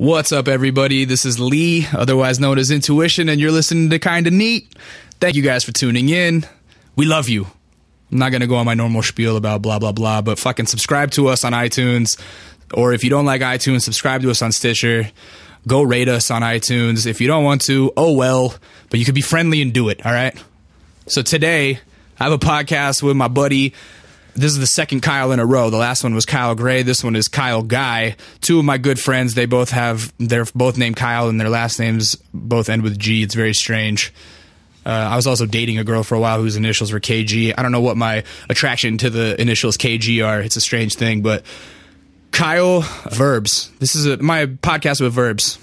What's up, everybody? This is Lee, otherwise known as Intuition, and you're listening to Kinda Neat. Thank you guys for tuning in. We love you. I'm not going to go on my normal spiel about blah, blah, blah, but fucking subscribe to us on iTunes. Or if you don't like iTunes, subscribe to us on Stitcher. Go rate us on iTunes. If you don't want to, oh well, but you could be friendly and do it, all right? So today, I have a podcast with my buddy. This is the second Kyle in a row. The last one was Kyle Gray. This one is Kyle Guy. Two of my good friends. They both have, they're both named Kyle and their last names both end with G. It's very strange. Uh, I was also dating a girl for a while whose initials were KG. I don't know what my attraction to the initials KG are. It's a strange thing, but Kyle Verbs. This is a, my podcast with Verbs.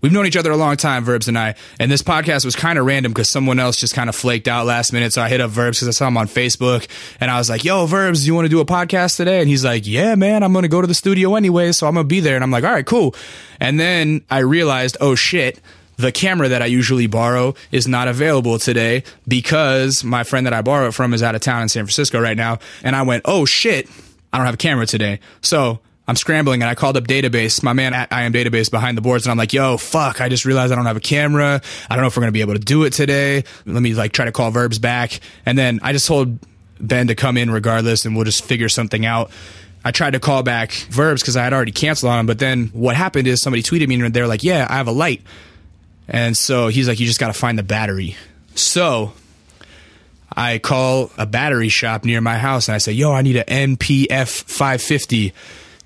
We've known each other a long time, Verbs and I, and this podcast was kind of random because someone else just kind of flaked out last minute. So I hit up Verbs because I saw him on Facebook, and I was like, "Yo, Verbs, you want to do a podcast today?" And he's like, "Yeah, man, I'm to go to the studio anyway, so I'm to be there." And I'm like, "All right, cool." And then I realized, oh shit, the camera that I usually borrow is not available today because my friend that I borrow it from is out of town in San Francisco right now. And I went, oh shit, I don't have a camera today. So I'm scrambling and I called up database, my man at I am database behind the boards. And I'm like, yo, fuck, I just realized I don't have a camera. I don't know if we're going to be able to do it today. Let me like try to call verbs back. And then I just told Ben to come in regardless and we'll just figure something out. I tried to call back verbs because I had already canceled on him. But then what happened is somebody tweeted me and they're like, yeah, I have a light. And so he's like, you just got to find the battery. So I call a battery shop near my house and I say, yo, I need an NPF 550.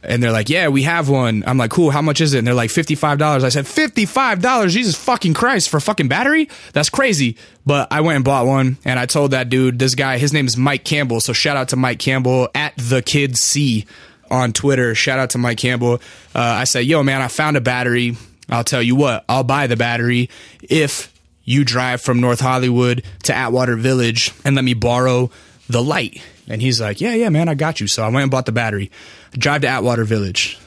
And they're like, yeah, we have one. I'm like, cool. How much is it? And they're like, $55. I said, $55? Jesus fucking Christ for fucking battery? That's crazy. But I went and bought one and I told that dude, this guy, his name is Mike Campbell. So shout out to Mike Campbell at the kid C on Twitter. Shout out to Mike Campbell. Uh, I said, yo, man, I found a battery. I'll tell you what, I'll buy the battery if you drive from North Hollywood to Atwater Village and let me borrow the light. And he's like, yeah, yeah, man, I got you. So I went and bought the battery. Drive to Atwater Village.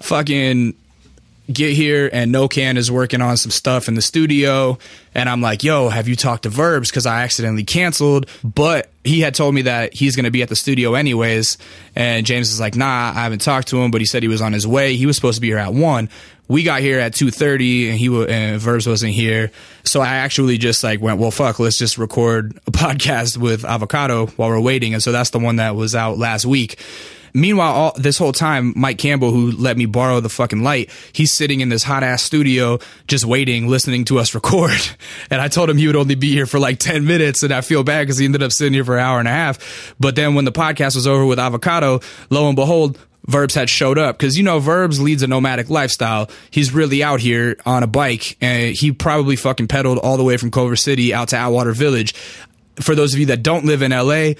Fucking get here and No Can is working on some stuff in the studio. And I'm like, yo, have you talked to Verbs? Because I accidentally canceled. But he had told me that he's going to be at the studio anyways. And James is like, nah, I haven't talked to him, but he said he was on his way. He was supposed to be here at one. We got here at 2.30 and he w- and Verbs wasn't here. So I actually just like went, well, fuck, let's just record a podcast with Avocado while we're waiting. And so that's the one that was out last week. Meanwhile, all this whole time, Mike Campbell, who let me borrow the fucking light, he's sitting in this hot ass studio, just waiting, listening to us record. And I told him he would only be here for like 10 minutes. And I feel bad because he ended up sitting here for an hour and a half. But then when the podcast was over with Avocado, lo and behold, Verbs had showed up because you know Verbs leads a nomadic lifestyle. He's really out here on a bike, and he probably fucking pedaled all the way from Culver City out to Atwater Village. For those of you that don't live in LA,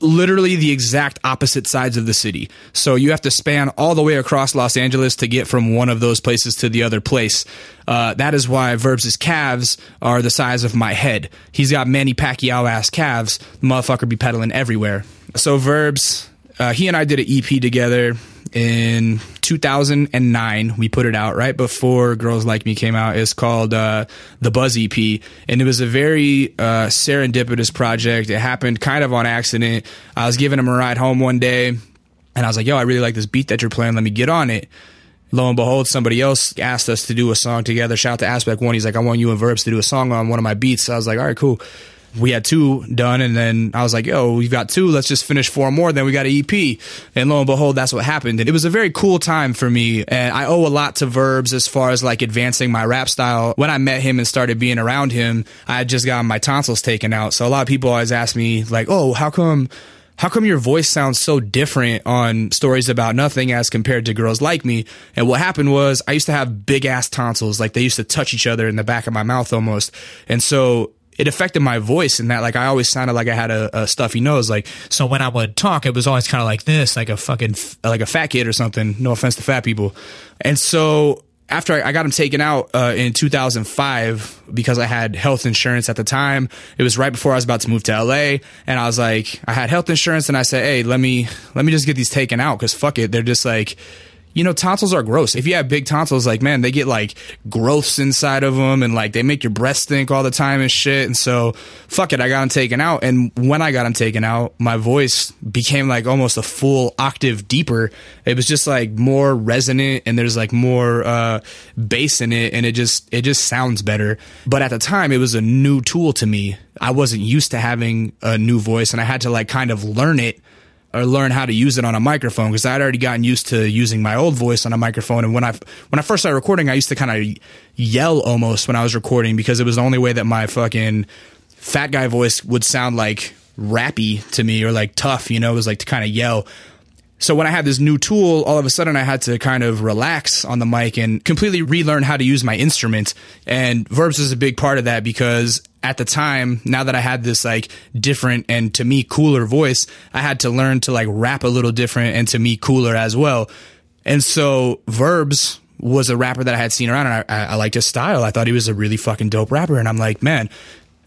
literally the exact opposite sides of the city. So you have to span all the way across Los Angeles to get from one of those places to the other place. Uh, that is why Verbs' calves are the size of my head. He's got Manny Pacquiao ass calves. The motherfucker be pedaling everywhere. So Verbs, uh, he and I did an EP together in 2009 we put it out right before girls like me came out. It's called uh, the buzz ep and it was a very uh, serendipitous project. It happened kind of on accident. I was giving him a ride home one day and i was like yo i really like this beat that you're playing. Let me get on it. Lo and behold somebody else asked us to do a song together. Shout out to aspect one. He's like i want you and verbs to do a song on one of my beats. So i was like all right cool we had two done and then I was like, yo, we've got two. Let's just finish four more. Then we got an EP. And lo and behold, that's what happened. And it was a very cool time for me. And I owe a lot to Verbs as far as like advancing my rap style. When I met him and started being around him, I had just gotten my tonsils taken out. So a lot of people always ask me like, oh, how come how come your voice sounds so different on stories about nothing as compared to girls like me? And what happened was I used to have big ass tonsils, like they used to touch each other in the back of my mouth almost. And so it affected my voice in that like I always sounded like I had a, a stuffy nose. Like so when I would talk, it was always kind of like this, like a fucking like a fat kid or something. No offense to fat people. And so after I, I got him taken out uh, in 2005 because I had health insurance at the time. It was right before I was about to move to LA, and I was like, I had health insurance, and I said, hey, let me let me just get these taken out because fuck it, they're just like you know, tonsils are gross. If you have big tonsils, like, man, they get like growths inside of them and like they make your breath stink all the time and shit. And so, fuck it, I got them taken out. And when I got them taken out, my voice became like almost a full octave deeper. It was just like more resonant and there's like more uh, bass in it and it just, it just sounds better. But at the time, it was a new tool to me. I wasn't used to having a new voice and I had to like kind of learn it or learn how to use it on a microphone because I'd already gotten used to using my old voice on a microphone. And when I when I first started recording, I used to kind of yell almost when I was recording because it was the only way that my fucking fat guy voice would sound like rappy to me or like tough. You know, it was like to kind of yell. So when I had this new tool, all of a sudden I had to kind of relax on the mic and completely relearn how to use my instrument. And verbs is a big part of that because at the time, now that I had this like different and to me cooler voice, I had to learn to like rap a little different and to me cooler as well. And so verbs was a rapper that I had seen around and I, I liked his style. I thought he was a really fucking dope rapper. And I'm like, man,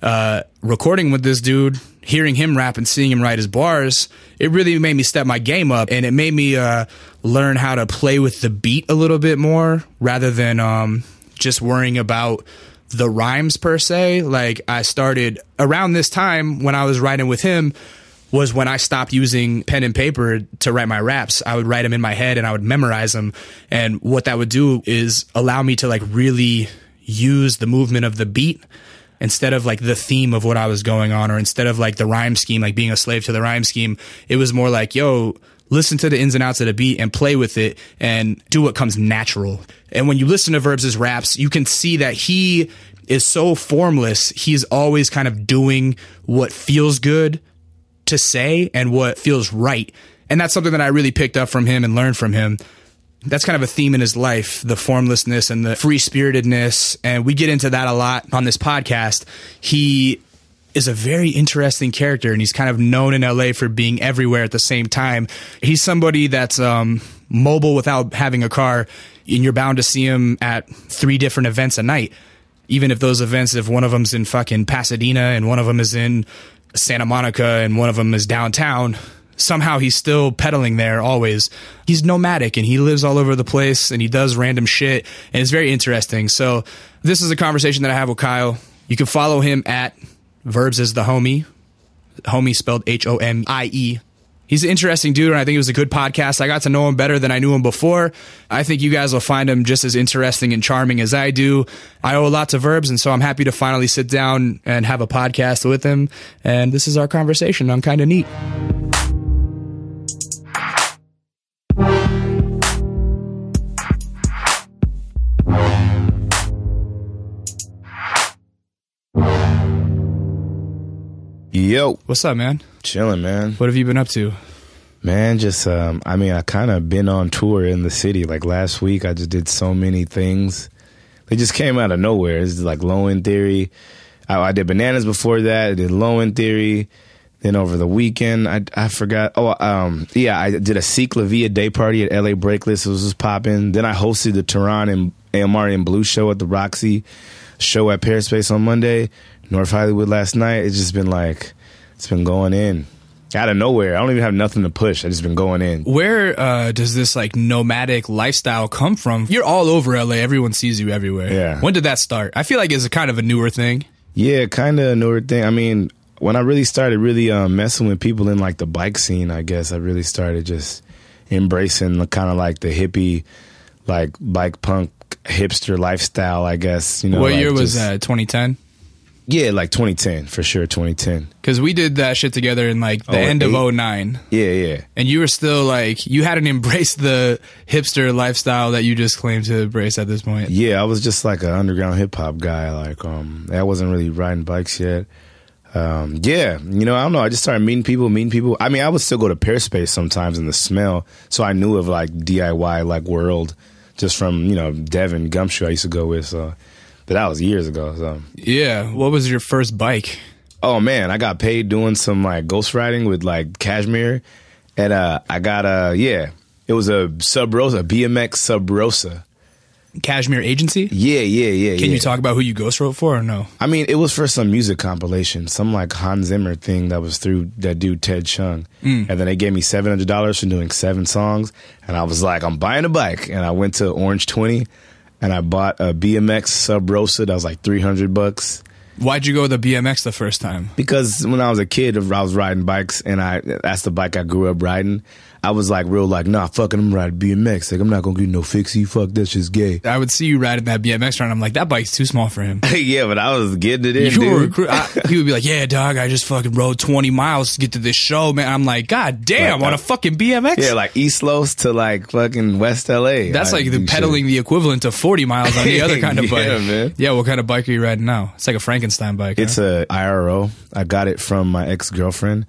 uh, recording with this dude, hearing him rap and seeing him write his bars, it really made me step my game up and it made me uh, learn how to play with the beat a little bit more rather than um, just worrying about the rhymes per se. Like I started around this time when I was writing with him was when I stopped using pen and paper to write my raps. I would write them in my head and I would memorize them. And what that would do is allow me to like really use the movement of the beat instead of like the theme of what I was going on or instead of like the rhyme scheme, like being a slave to the rhyme scheme, it was more like, yo, listen to the ins and outs of the beat and play with it and do what comes natural. And when you listen to Verbs' raps, you can see that he is so formless. He's always kind of doing what feels good to say and what feels right. And that's something that I really picked up from him and learned from him that's kind of a theme in his life the formlessness and the free spiritedness. And we get into that a lot on this podcast. He is a very interesting character and he's kind of known in LA for being everywhere at the same time. He's somebody that's um, mobile without having a car, and you're bound to see him at three different events a night. Even if those events, if one of them's in fucking Pasadena and one of them is in Santa Monica and one of them is downtown, somehow he's still pedaling there always. He's nomadic and he lives all over the place and he does random shit and it's very interesting. So this is a conversation that I have with Kyle. You can follow him at Verbs as the homie. Homie spelled H O M I E. He's an interesting dude, and I think it was a good podcast. I got to know him better than I knew him before. I think you guys will find him just as interesting and charming as I do. I owe a lot to Verbs, and so I'm happy to finally sit down and have a podcast with him. And this is our conversation. I'm kind of neat. Yo, What's up, man? chilling, man. What have you been up to? Man, just um, I mean, I kind of been on tour in the city. Like last week, I just did so many things. They just came out of nowhere. It's like Low End Theory. I, I did Bananas before that. I did Low End Theory. Then over the weekend, I I forgot. Oh, um, yeah, I did a Seek La Via day party at LA Breakless. It was just popping. Then I hosted the Tehran and AMR and Blue show at the Roxy show at Pehrspace on Monday. North Hollywood last night. It's just been like it's been going in out of nowhere. I don't even have nothing to push. I just been going in. Where uh, does this like nomadic lifestyle come from? You're all over LA. Everyone sees you everywhere. Yeah. When did that start? I feel like it's a kind of a newer thing. Yeah, kind of a newer thing. I mean, when I really started really um, messing with people in like the bike scene, I guess I really started just embracing the kind of like the hippie, like bike punk hipster lifestyle. I guess you know. what like year was just- that? 2010. Yeah, like 2010 for sure. 2010. Because we did that shit together in like the Oh, end eight? of 09. Yeah, yeah. And you were still like, you hadn't embraced the hipster lifestyle that you just claimed to embrace at this point. Yeah, I was just like an underground hip hop guy. Like, um, I wasn't really riding bikes yet. Um, yeah, you know, I don't know. I just started meeting people, meeting people. I mean, I would still go to Pehrspace sometimes in the smell, so I knew of like DIY like world just from you know Devin Gumshoe I used to go with. So, but that was years ago. So, Yeah. What was your first bike? oh man, I got paid doing some like ghost riding with like Cashmere, and uh, I got a yeah, it was a Sub Rosa, BMX Sub Rosa. Cashmere Agency. Yeah, yeah, yeah. Can yeah. you talk about who you ghost wrote for or no? I mean, it was for some music compilation, some like Hans Zimmer thing that was through that dude Ted Chung, Mm. and then they gave me seven hundred dollars for doing seven songs, and I was like, I'm buying a bike, and I went to Orange Twenty, and I bought a BMX Sub Rosa that was like three hundred bucks. Why'd you go with the BMX the first time? Because when I was a kid, I was riding bikes, and I that's the bike I grew up riding. I was like real like, nah, fucking, I'm riding BMX. Like, I'm not gonna get no fixie. Fuck, that's just gay. I would see you riding that BMX around. I'm like, that bike's too small for him. yeah, but I was getting it in, You were, dude. cru- I, he would be like, "Yeah, dog, I just fucking rode 20 miles to get to this show, man." I'm like, "God damn, Like, on I- a fucking BMX." Yeah, like East Los to like fucking West LA. That's like do the shit. pedaling the equivalent of 40 miles on the other kind of Yeah, bike. man. Yeah, what kind of bike are you riding now? It's like a Frankenstein bike. It's huh? a IRO. I got it from my ex girlfriend,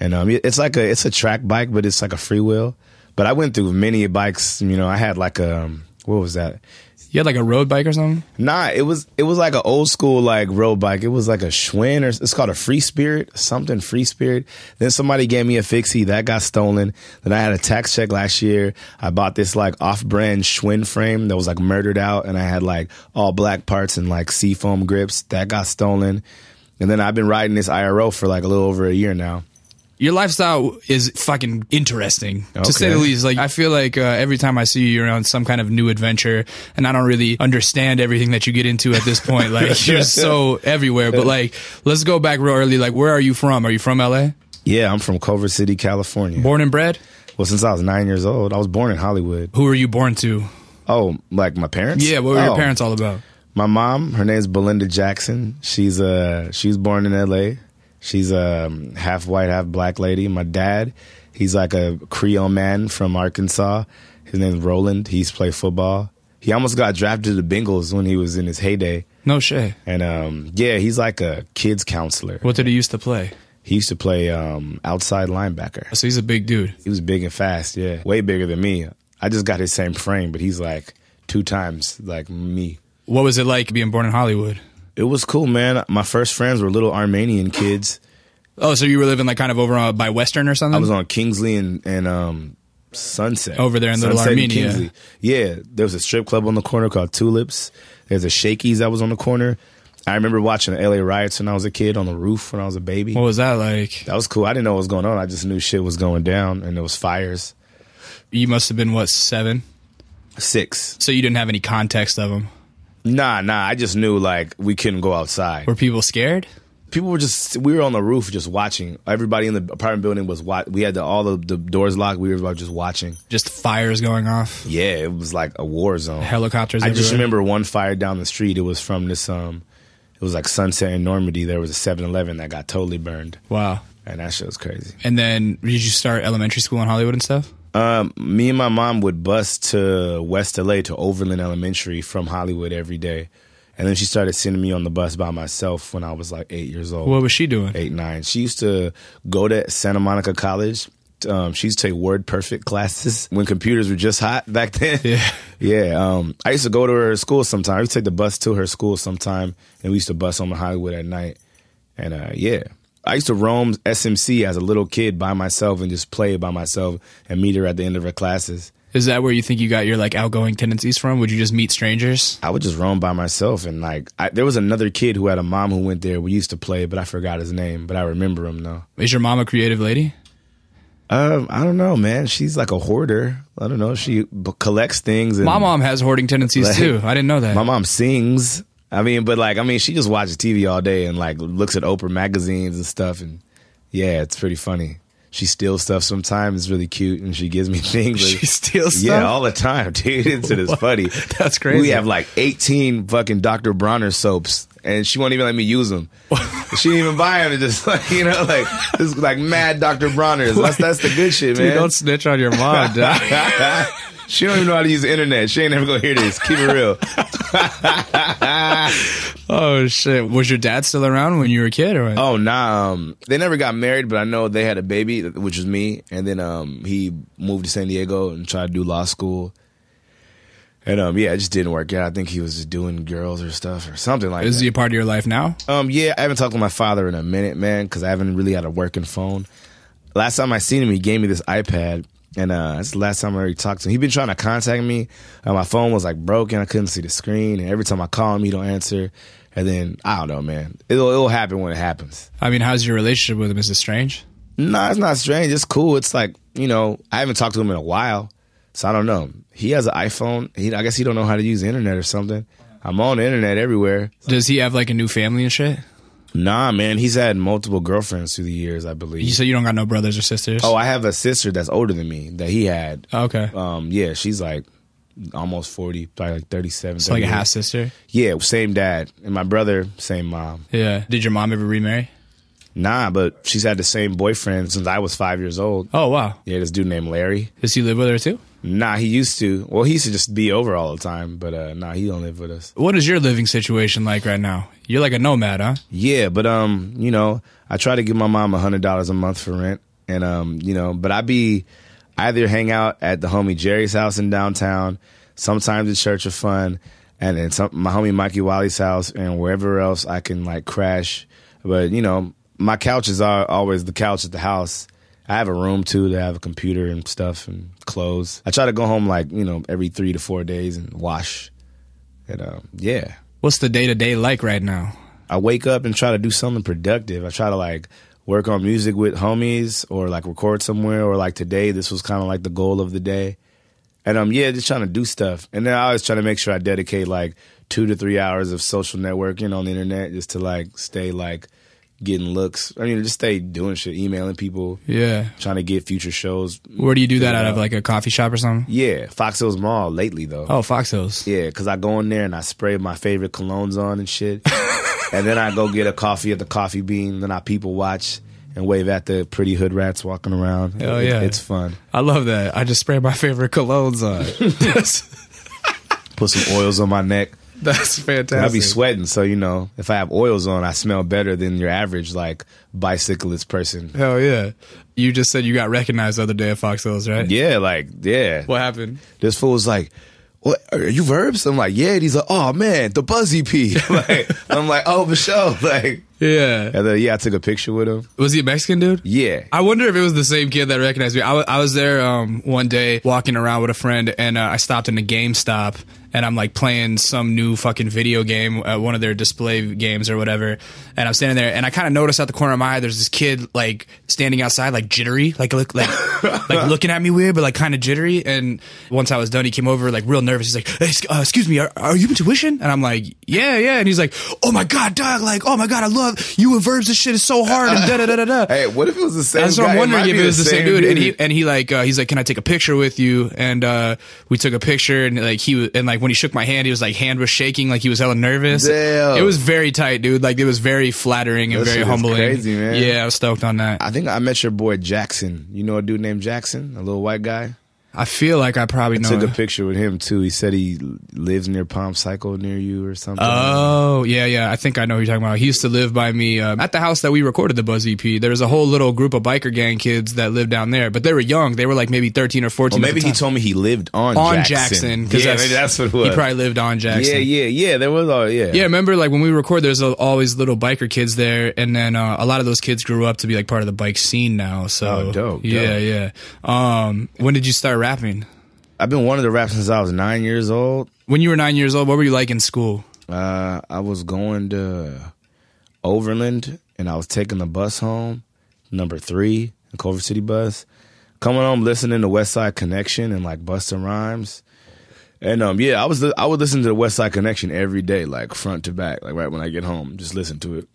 and um, it's like a it's a track bike, but it's like a freewheel. But I went through many bikes. You know, I had like a um, what was that? you had like a road bike or something. Nah, it was it was like an old school like road bike. It was like a Schwinn or it's called a Free Spirit, something Free Spirit. Then somebody gave me a fixie that got stolen. Then I had a tax check last year. I bought this like off-brand Schwinn frame that was like murdered out, and I had like all black parts and like seafoam grips that got stolen. And then I've been riding this IRO for like a little over a year now. Your lifestyle is fucking interesting, to say the least. Like, I feel like uh, every time I see you, you're on some kind of new adventure, and I don't really understand everything that you get into at this point. Like, you're so everywhere. But like, let's go back real early. Like, where are you from? Are you from LA? Yeah, I'm from Culver City, California. Born and bred? well, since I was nine years old, I was born in Hollywood. Who were you born to? Oh, like my parents? Yeah, what were your Oh. parents all about? My mom, her name's Belinda Jackson. She's uh she was born in L.A. She's a half white, half black lady. My dad, he's like a Creole man from Arkansas. His name's Roland. He's played football. He almost got drafted to the Bengals when he was in his heyday. No shit. And um, yeah, he's like a kids counselor. What did he used to play? He used to play um, outside linebacker. So he's a big dude. He was big and fast. Yeah, way bigger than me. I just got his same frame, but he's like two times like me. What was it like being born in Hollywood? It was cool, man. My first friends were little Armenian kids. Oh, so you were living like kind of over uh, by Western or something? I was on Kingsley and, and um, Sunset. Over there in Little Sunset Armenia. Kingsley. Yeah, there was a strip club on the corner called Tulips. There's a Shakey's that was on the corner. I remember watching the LA riots when I was a kid on the roof when I was a baby. what was that like? that was cool. I didn't know what was going on. I just knew shit was going down and there was fires. You must have been what seven? Six. So you didn't have any context of them. Nah, nah. I just knew like we couldn't go outside. Were people scared? people were just we were on the roof just watching. Everybody in the apartment building was wa We had the, all the, the doors locked. We were just watching. Just fires going off, Yeah, it was like a war zone. helicopters. I just remember one fire down the street. It was from this um, it was like Sunset in Normandie. There was a 7-Eleven that got totally burned, Wow. and that shit was crazy. And then did you start elementary school in Hollywood and stuff? Um, me and my mom would bus to West LA to Overland Elementary from Hollywood every day, and then she started sending me on the bus by myself when I was like eight years old. What was she doing? eight nine. She used to go to Santa Monica College. Um, she used to take WordPerfect classes when computers were just hot back then. Yeah. yeah. Um, I used to go to her school sometime. I used to take the bus to her school sometime, and we used to bus home to Hollywood at night. And uh, yeah, I used to roam SMC as a little kid by myself and just play by myself and meet her at the end of her classes. Is that where you think you got your like outgoing tendencies from? Would you just meet strangers? I would just roam by myself, and like I, there was another kid who had a mom who went there. We used to play, but I forgot his name, but I remember him though. Is your mom a creative lady? Um, I don't know, man. She's like a hoarder. I don't know. She b- collects things. And My mom has hoarding tendencies Like, too. I didn't know that. My mom sings. I mean, but like, I mean, she just watches TV all day and like looks at Oprah magazines and stuff. And yeah, it's pretty funny. She steals stuff sometimes. It's really cute, and she gives me things. Like, She steals stuff? Yeah, all the time, dude. It's, it's funny. That's crazy. We have like eighteen fucking Dr. Bronner soaps, and she won't even let me use them. she didn't even buy them. It's just like you know, like this like mad Dr. Bronners. That's that's the good shit, Dude, man. don't snitch on your mom. She don't even know how to use the internet. She ain't never gonna hear this. Keep it real. oh shit! Was your dad still around when you were a kid, or? Oh, nah. Um, they never got married, but I know they had a baby, which was me. And then um, he moved to San Diego and tried to do law school. And um, yeah, it just didn't work out. I think he was just doing girls or stuff or something like Is that. he a part of your life now? Um, yeah, I haven't talked to my father in a minute, man, because I haven't really had a working phone. Last time I seen him, he gave me this iPad, And uh, that's the last time I really talked to him. He'd been trying to contact me. Uh, my phone was like broken. I couldn't see the screen. And every time I call him, he don't answer. And then I don't know, man. It'll it'll happen when it happens. I mean, how's your relationship with him? Is it strange? No, it's not strange. It's cool. It's like you know, I haven't talked to him in a while, so I don't know. He has an iPhone. He, I guess he don't know how to use the internet or something. I'm on the internet everywhere. Does he have like a new family and shit? Nah, man. He's had multiple girlfriends through the years, I believe. You said you don't got no brothers or sisters. Oh, I have a sister that's older than me that he had. okay. Um, yeah, she's like almost forty, probably like thirty-seven. so like a half sister. Yeah, same dad, and my brother, same mom. Yeah. Did your mom ever remarry? Nah, but she's had the same boyfriend since I was five years old. Oh wow. Yeah, this dude named Larry. Does he live with her too? Nah, he used to. Well, he used to just be over all the time, but uh, nah, he don't live with us. What is your living situation like right now? You're like a nomad, huh? Yeah, but um, you know, I try to give my mom a hundred dollars a month for rent, and um, you know, but I be I either hang out at the homie Jerry's house in downtown, sometimes at Church of Fun, and then some my homie Mikey Wally's house, and wherever else I can like crash. But you know, my couches are always the couch at the house. I have a room too to have a computer and stuff and clothes. I try to go home like you know every three to four days and wash. And um, yeah, What's the day to day like right now? I wake up and try to do something productive. I try to like work on music with homies or like record somewhere or like today this was kind of like the goal of the day. And um yeah, just trying to do stuff. And then I always try to make sure I dedicate like 2 to 3 hours of social networking on the internet just to like stay like getting looks. I mean, just stay doing shit, emailing people, Yeah. trying to get future shows. Where do you do that out of like a coffee shop or something? Yeah, Fox Hills Mall lately though. Oh, Fox Hills. Yeah, because I go in there and I spray my favorite colognes on and shit. and then I go get a coffee at the coffee bean. Then I people watch and wave at the pretty hood rats walking around. Hell It- yeah. it's fun. I love that. I just spray my favorite colognes on. Put some oils on my neck. that's fantastic. I'll be sweating, so you know, if I have oils on, I smell better than your average like bicyclist person. Hell yeah. You just said you got recognized the other day at Fox Hills, right? Yeah, like yeah. What happened? This fool was like, "What are you verbs?" I'm like, "Yeah." And he's like, "Oh man, the Buzz EP." like, I'm like, "Oh, for sure." Like, Yeah. and then yeah, I took a picture with him. Was he a Mexican dude? Yeah, I wonder if it was the same kid that recognized me. I I was there um, one day walking around with a friend, and uh, I stopped in a GameStop, and I'm like playing some new fucking video game, uh, one of their display games or whatever. And I'm standing there, and I kind of notice out the corner of my eye, there's this kid like standing outside, like jittery, like look, like like looking at me weird, but like kind of jittery. And once I was done, he came over like real nervous. He's like, hey, uh, "Excuse me, are, are you Intuition?" And I'm like, "Yeah, yeah." And he's like, "Oh my god, dog! Like, oh my god, I love you and verbs. This shit is so hard." And da da da da. Hey, what if it was the same? That's what I'm wondering if it was the same, dude. And he and he like uh, he's like, "Can I take a picture with you?" And uh, we took a picture, and like he was, and like when he shook my hand, he was like hand was shaking, like he was hella nervous. Damn. It was very tight, dude. Like it was very flattering and That very humbling. crazy, man. Yeah, I was stoked on that. I think I met your boy Jackson. You know a dude named Jackson, a little white guy. I feel like I probably know. Took a picture with him too. He said he lives near Palm Cycle near you or something. Oh yeah, yeah. I think I know who you're talking about. He used to live by me um, at the house that we recorded the Buzz EP. There was a whole little group of biker gang kids that lived down there, but they were young. They were like maybe 13 or 14. well, maybe he told me he lived on on Jackson. Jackson. 'cause Yeah, maybe that's what it was. He probably lived on Jackson. yeah, yeah, yeah. There was all yeah. Yeah, remember like when we record, there's always little biker kids there, and then uh, a lot of those kids grew up to be like part of the bike scene now. So Oh, dope, Yeah, yeah. Um, when did you start rapping? I've been wanting to rap since I was nine years old. When you were nine years old, what were you like in school? Uh, I was going to Overland and I was taking the bus home, number three, the Culver City bus. Coming home, listening to Westside Connection and like Busta Rhymes. And um, yeah, I was I would listen to the Westside Connection every day, like front to back, like right when I get home, just listen to it.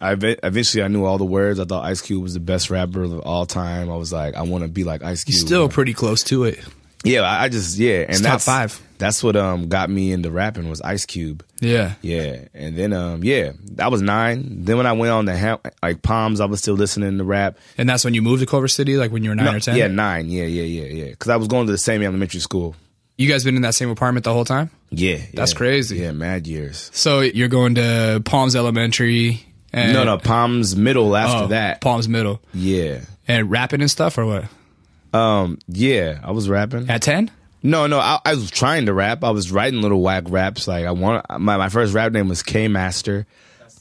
I eventually I knew all the words. I thought Ice Cube was the best rapper of all time. I was like, I want to be like Ice Cube. Still pretty close to it. yeah. I just yeah, and It's top that's five. That's what um got me into rapping was Ice Cube. Yeah. Yeah, and then um yeah, I was nine. Then when I went on the ha- like Palms, I was still listening to rap. And that's when you moved to Culver City, like when you were nine No, or ten. Yeah, nine. Yeah, yeah, yeah, yeah. Because I was going to the same elementary school. You guys been in that same apartment the whole time? Yeah, That's yeah. crazy. Yeah, mad years. So you're going to Palms Elementary. And, no, no, Palms middle after oh, that. Palms Middle, yeah, and rapping and stuff, or what? um, yeah, I was rapping. At ten? No, no, I, I was trying to rap. I was writing little whack raps. Like I want my my first rap name was K Master.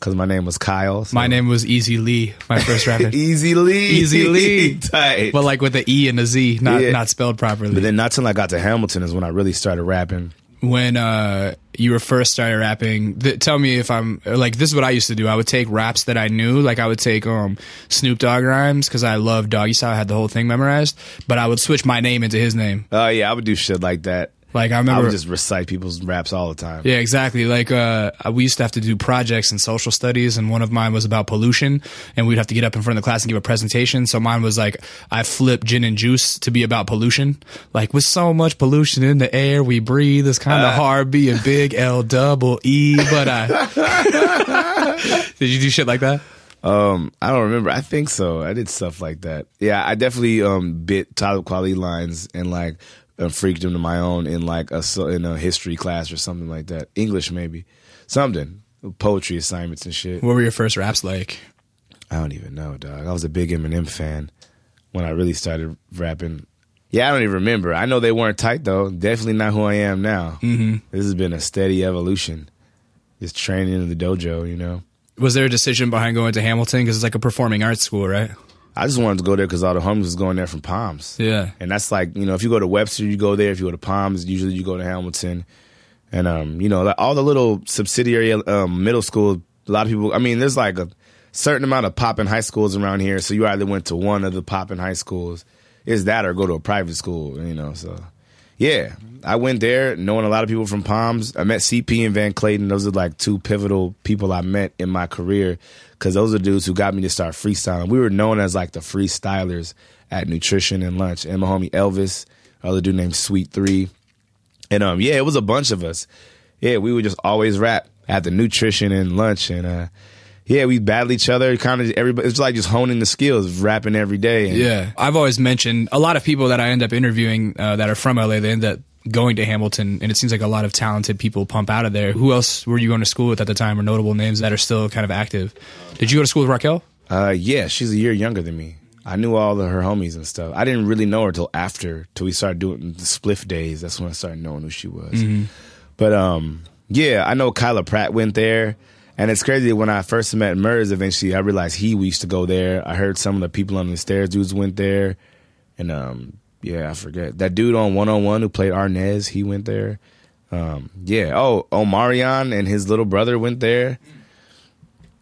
Because my name was Kyle. so- My name was Easy Lee, my first rapper. Easy Lee. Easy Lee. Tight. but like with the E and a Z, not Yeah. not spelled properly. but then not till I got to Hamilton is when I really started rapping. when uh, you were first started rapping, th- tell me if I'm like this is what I used to do. I would take raps that I knew, like I would take um Snoop Dogg rhymes because I love Doggy Style. I had the whole thing memorized, but I would switch my name into his name. Oh yeah, I would do shit like that. Like I remember I remember, would just recite people's raps all the time. yeah, exactly. Like uh, we used to have to do projects in social studies, and one of mine was about pollution, and we'd have to get up in front of the class and give a presentation. So mine was like, I flipped gin and juice to be about pollution. Like with so much pollution in the air we breathe, it's kind of hard being big L double E. But I did you do shit like that? Um, I don't remember. I think so. I did stuff like that. Yeah, I definitely um bit Talib Kweli lines and like uh, freaked them to my own in like a in a history class or something like that. English maybe, something poetry assignments and shit. What were your first raps like? I don't even know, dog. I was a big Eminem fan when I really started rapping. Yeah, I don't even remember. I know they weren't tight though. Definitely not who I am now. Mm-hmm. This has been a steady evolution. Just training in the dojo, you know. Was there a decision behind going to Hamilton because it's like a performing arts school, right? I just wanted to go there because all the homies was going there from Palms. Yeah. And that's like, you know, if you go to Webster, you go there. If you go to Palms, usually you go to Hamilton. And, um, you know, like all the little subsidiary um, middle school, a lot of people, I mean, there's like a certain amount of popping high schools around here. So you either went to one of the popping high schools, is that or go to a private school, you know, so. Yeah, I went there knowing a lot of people from Palms. I met CP and Van Clayton. Those are like two pivotal people I met in my career because those are dudes who got me to start freestyling. We were known as like the freestylers at Nutrition and Lunch. And my homie Elvis, other dude named Sweet Three. And um, yeah, it was a bunch of us. Yeah, we would just always rap at the Nutrition and Lunch. And uh, yeah, we battle each other. Kind of everybody. It's like just honing the skills, rapping every day. And Yeah, I've always mentioned a lot of people that I end up interviewing uh, that are from LA. They end up going to Hamilton, and it seems like a lot of talented people pump out of there. Who else were you going to school with at the time, or notable names that are still kind of active? Did you go to school with Raquel? Uh, yeah, she's a year younger than me. I knew all of her homies and stuff. I didn't really know her till after, till we started doing the spliff days. That's when I started knowing who she was. But um, yeah, I know Kyla Pratt went there, and it's crazy. When I first met Murs, eventually I realized he used to go there. I heard some of the people on the stairs dudes went there, and um, yeah, I forget that dude on one on one who played Arnaz. He went there. Um, yeah. Oh, Omarion and his little brother went there.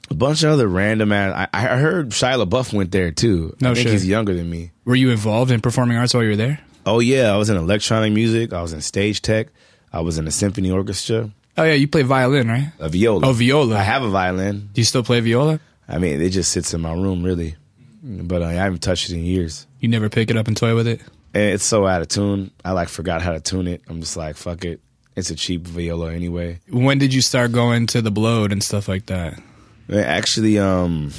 A bunch of other random ass. I, I heard Shia LaBeouf went there too. No I think shit. he's younger than me. Were you involved in performing arts while you were there? Oh yeah, I was in electronic music. I was in stage tech. I was in a symphony orchestra. Oh yeah, you play violin, right? A viola. Oh, viola. I have a violin. Do you still play viola? I mean, it just sits in my room really, but uh, I haven't touched it in years. You never pick it up and toy with it? And it's so out of tune. I like forgot how to tune it. I'm just like, fuck it. It's a cheap viola anyway. When did you start going to the blowed and stuff like that? Actually, um,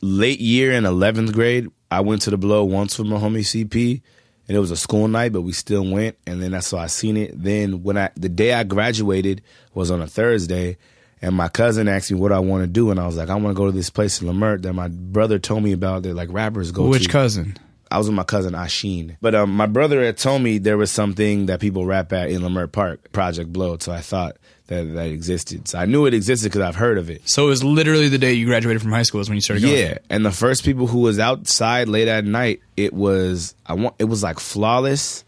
late year in eleventh grade, I went to the blow once with my homie CP, and it was a school night, but we still went. And then that's how I seen it. Then when I the day I graduated was on a Thursday, and my cousin asked me what I want to do, and I was like, I want to go to this place in Leimert that my brother told me about. That like rappers go Which to. cousin? I was with my cousin Asheen. But um, my brother had told me there was something that people rap at in Leimert Park, Project Blowed. So I thought that that existed. So I knew it existed because I've heard of it. So it was literally the day you graduated from high school is when you started going. Yeah, and the first people who was outside late at night, it was I want it was like flawless.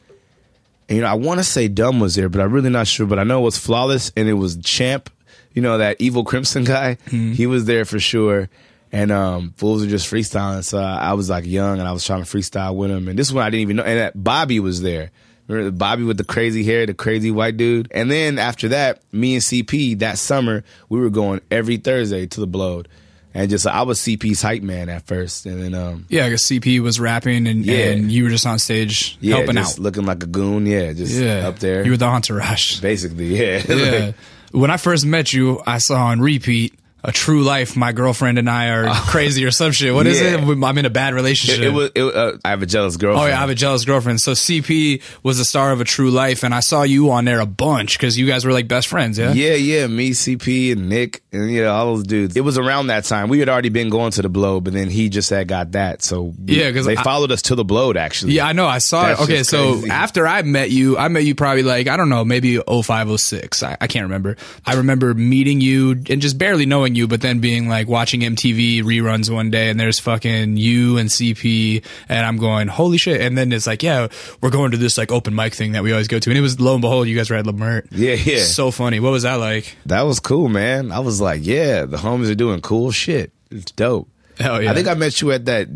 And, you know, I want to say Dumb was there, but I'm really not sure. But I know it was flawless, and it was Champ. You know that evil Crimson guy. He was there for sure. And um, fools were just freestyling. So I, I was like young, and I was trying to freestyle with him. And this one I didn't even know. And that Bobby was there. Remember Bobby with the crazy hair, the crazy white dude. And then after that, me and CP that summer we were going every Thursday to the Blowed, and just I was CP's hype man at first, and then um, Yeah, I guess CP was rapping and, Yeah. and you were just on stage yeah, helping just out. looking like a goon, yeah, just Yeah, up there, You were the entourage. basically, yeah, Yeah. when I first met you, I saw on repeat a true life. My girlfriend and I are crazy or some shit. What is Yeah. it? I'm in a bad relationship. it, it was. It, uh, I have a jealous girlfriend. Oh yeah, I have a jealous girlfriend. So CP was the star of a True Life, and I saw you on there a bunch because you guys were like best friends. Yeah. Yeah, yeah, me, CP, and Nick, and you know all those dudes. It was around that time. We had already been going to the blow, but then he just had got that. So we- Yeah, 'cause they I- followed us to the blow. Actually, Yeah, I know. I saw That's it. Okay, so crazy. after I met you, I met you probably like, I don't know, maybe 05, 06. I, I can't remember. I remember meeting you and just barely knowing you but then being like watching MTV reruns one day and there's fucking you and CP and I'm going, holy shit. And then it's like, yeah, we're going to this like open mic thing that we always go to. And it was lo and behold, you guys were at Leimert. Yeah, yeah. So funny. What was that like? That was cool, man. I was like, yeah, the homies are doing cool shit. It's dope. Hell yeah. I think I met you at that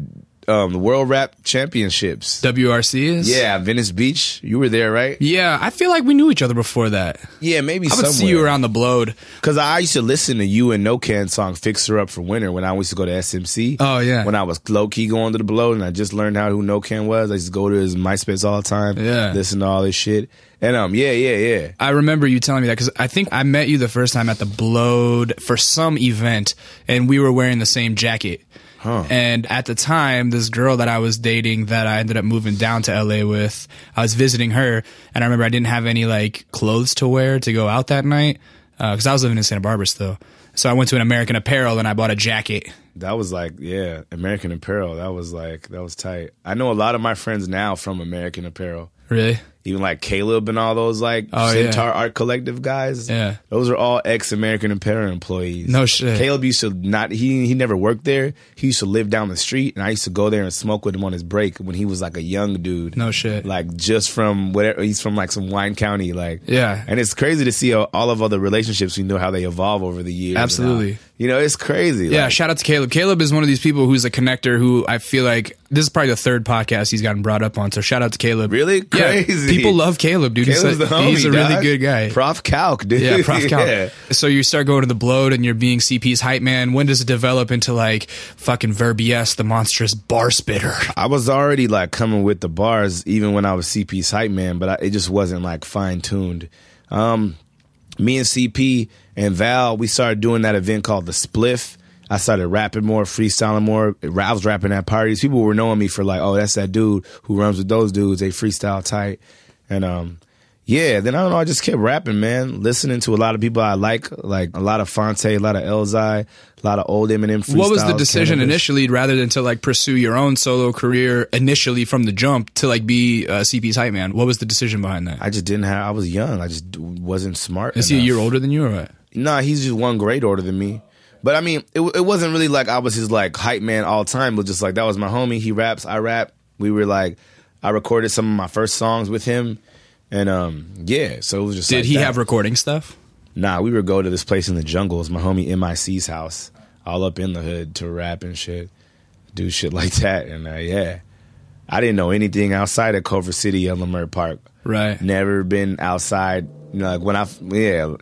um, the World Rap Championships. WRC is? Yeah, Venice Beach. You were there, right? Yeah, I feel like we knew each other before that. Yeah, maybe I would see you around the blowed. Because I used to listen to you and No Can song "Fix Her Up for Winter" when I used to go to SMC. Oh, yeah. When I was low key going to the blow, and I just learned how who No Can was. I used to go to his MySpace all the time. Yeah. listen to all this shit. And um, yeah, yeah, yeah. I remember you telling me that because I think I met you the first time at the Blowed for some event, and we were wearing the same jacket. Huh. And at the time, this girl that I was dating that I ended up moving down to LA with, I was visiting her, and I remember I didn't have any like clothes to wear to go out that night uh, because I was living in Santa Barbara still. So I went to an American Apparel and I bought a jacket. That was like, yeah, American Apparel. That was like, that was tight. I know a lot of my friends now from American Apparel. Really? Even like Caleb and all those like Oh, yeah. Centaur Art Collective guys. Yeah. Those are all ex American Apparel employees. No shit. Caleb used to not he he never worked there. He used to live down the street and I used to go there and smoke with him on his break when he was like a young dude. No shit. Like just from whatever he's from like some wine county like Yeah. and it's crazy to see all of all other relationships we know how they evolve over the years Absolutely. You know it's crazy Yeah, like, shout out to Caleb. Caleb is one of these people who's a connector who I feel like this is probably the third podcast he's gotten brought up on. So shout out to Caleb. Really? Yeah, Crazy. people love Caleb, dude. Caleb's he's the a, homie, he's a really good guy. Prof Calc, dude. yeah, Prof. Cal. Yeah. So you start going to the Blowed and you're being CP's hype man. When does it develop into like fucking Verbies, the monstrous bar spitter? I was already like coming with the bars even when I was CP's hype man, but I, it just wasn't like fine tuned. Um, me and CP and Val, we started doing that event called the Spliff. I started rapping more, freestyling more. I was rapping at parties. People were knowing me for like, oh, that's that dude who runs with those dudes. They freestyle tight, and um, yeah. Then I don't know. I just kept rapping, man. Listening to a lot of people I like, like a lot of Phonte, a lot of Elzhi, a lot of old Eminem. What was the decision Cannabis. initially, rather than to like pursue your own solo career initially from the jump to like be uh, CP's hype man? What was the decision behind that? I just didn't have. I was young. I just wasn't smart. Is he a year older than you or what? Nah, he's just one grade older than me. But I mean, it, it wasn't really like I was his like hype man all the time. But just like that was my homie. He raps, I rap. We were like, I recorded some of my first songs with him, and um, yeah. So it was just. Did like he that. have recording stuff? Nah, we would go to this place in the jungle. It's my homie MIC's house, all up in the hood to rap and shit, do shit like that. And uh, yeah, I didn't know anything outside of Culver City and Leimert Park. Right. Never been outside. You know, like when I yeah,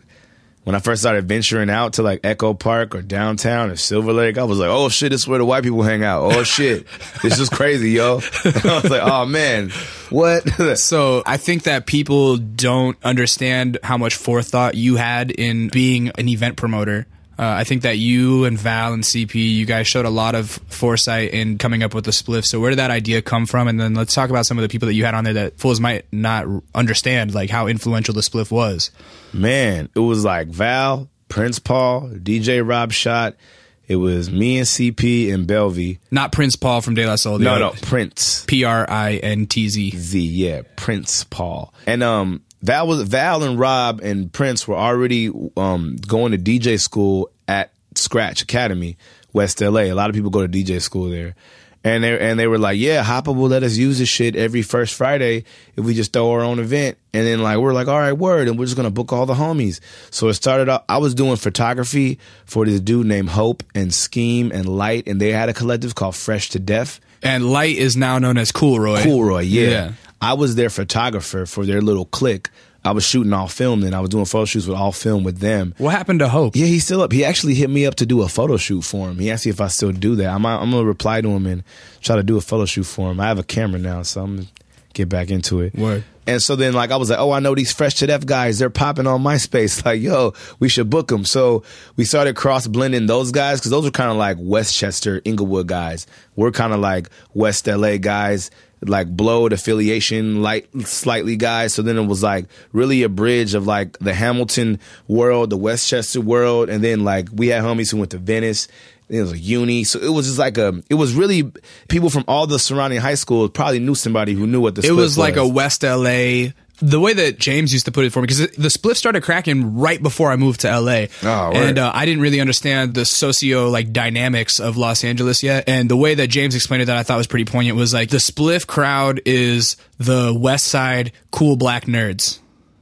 when I first started venturing out to like Echo Park or downtown or Silver Lake, I was like, oh shit, this is where the white people hang out. Oh shit, this is crazy, yo. I was like, oh man, what? So I think that people don't understand how much forethought you had in being an event promoter. Uh, I think that you and Val and CP, you guys showed a lot of foresight in coming up with the spliff. So where did that idea come from? And then let's talk about some of the people that you had on there that fools might not understand, like how influential the spliff was. Man, it was like Val, Printz Paul, DJ Rob Shot. It was me and CP and Belvy. Not Prince Paul from De La Soul. No, no, Prince. P R I N T Z. Z, yeah, Printz Paul. And um Val was Val and Rob and Printz were already um going to DJ school at Scratch Academy, West LA. A lot of people go to DJ school there. And they and they were like, yeah, Hopper will let us use this shit every first Friday if we just throw our own event. And then like we're like, all right, word, and we're just gonna book all the homies. So it started out. I was doing photography for this dude named Hope and Scheme and Light, and they had a collective called Fresh to Death. And Light is now known as Coolroy. Coolroy, yeah. Yeah. I was their photographer for their little clique. I was shooting all film then. I was doing photo shoots with all film with them. What happened to Hope? Yeah, he's still up. He actually hit me up to do a photo shoot for him. He asked me if I still do that. I'm, I'm gonna reply to him and try to do a photo shoot for him. I have a camera now, so I'm gonna get back into it. Word. And so then, like, I was like, oh, I know these Fresh to Death guys. They're popping on MySpace. Like, yo, we should book them. So we started cross blending those guys because those are kind of like Westchester, Inglewood guys. We're kind of like West LA guys, like blowed affiliation, light, slightly guys. So then it was like really a bridge of like the Hamilton world, the Westchester world. And then like we had homies who went to Venice. It was a uni, so it was just like a. It was really people from all the surrounding high schools probably knew somebody who knew what the. It was like a West LA the way that James used to put it for me, because the spliff started cracking right before I moved to LA, Oh, and uh, I didn't really understand the socio like dynamics of Los Angeles yet. And the way that James explained it, that I thought was pretty poignant, was like the spliff crowd is the West Side cool black nerds.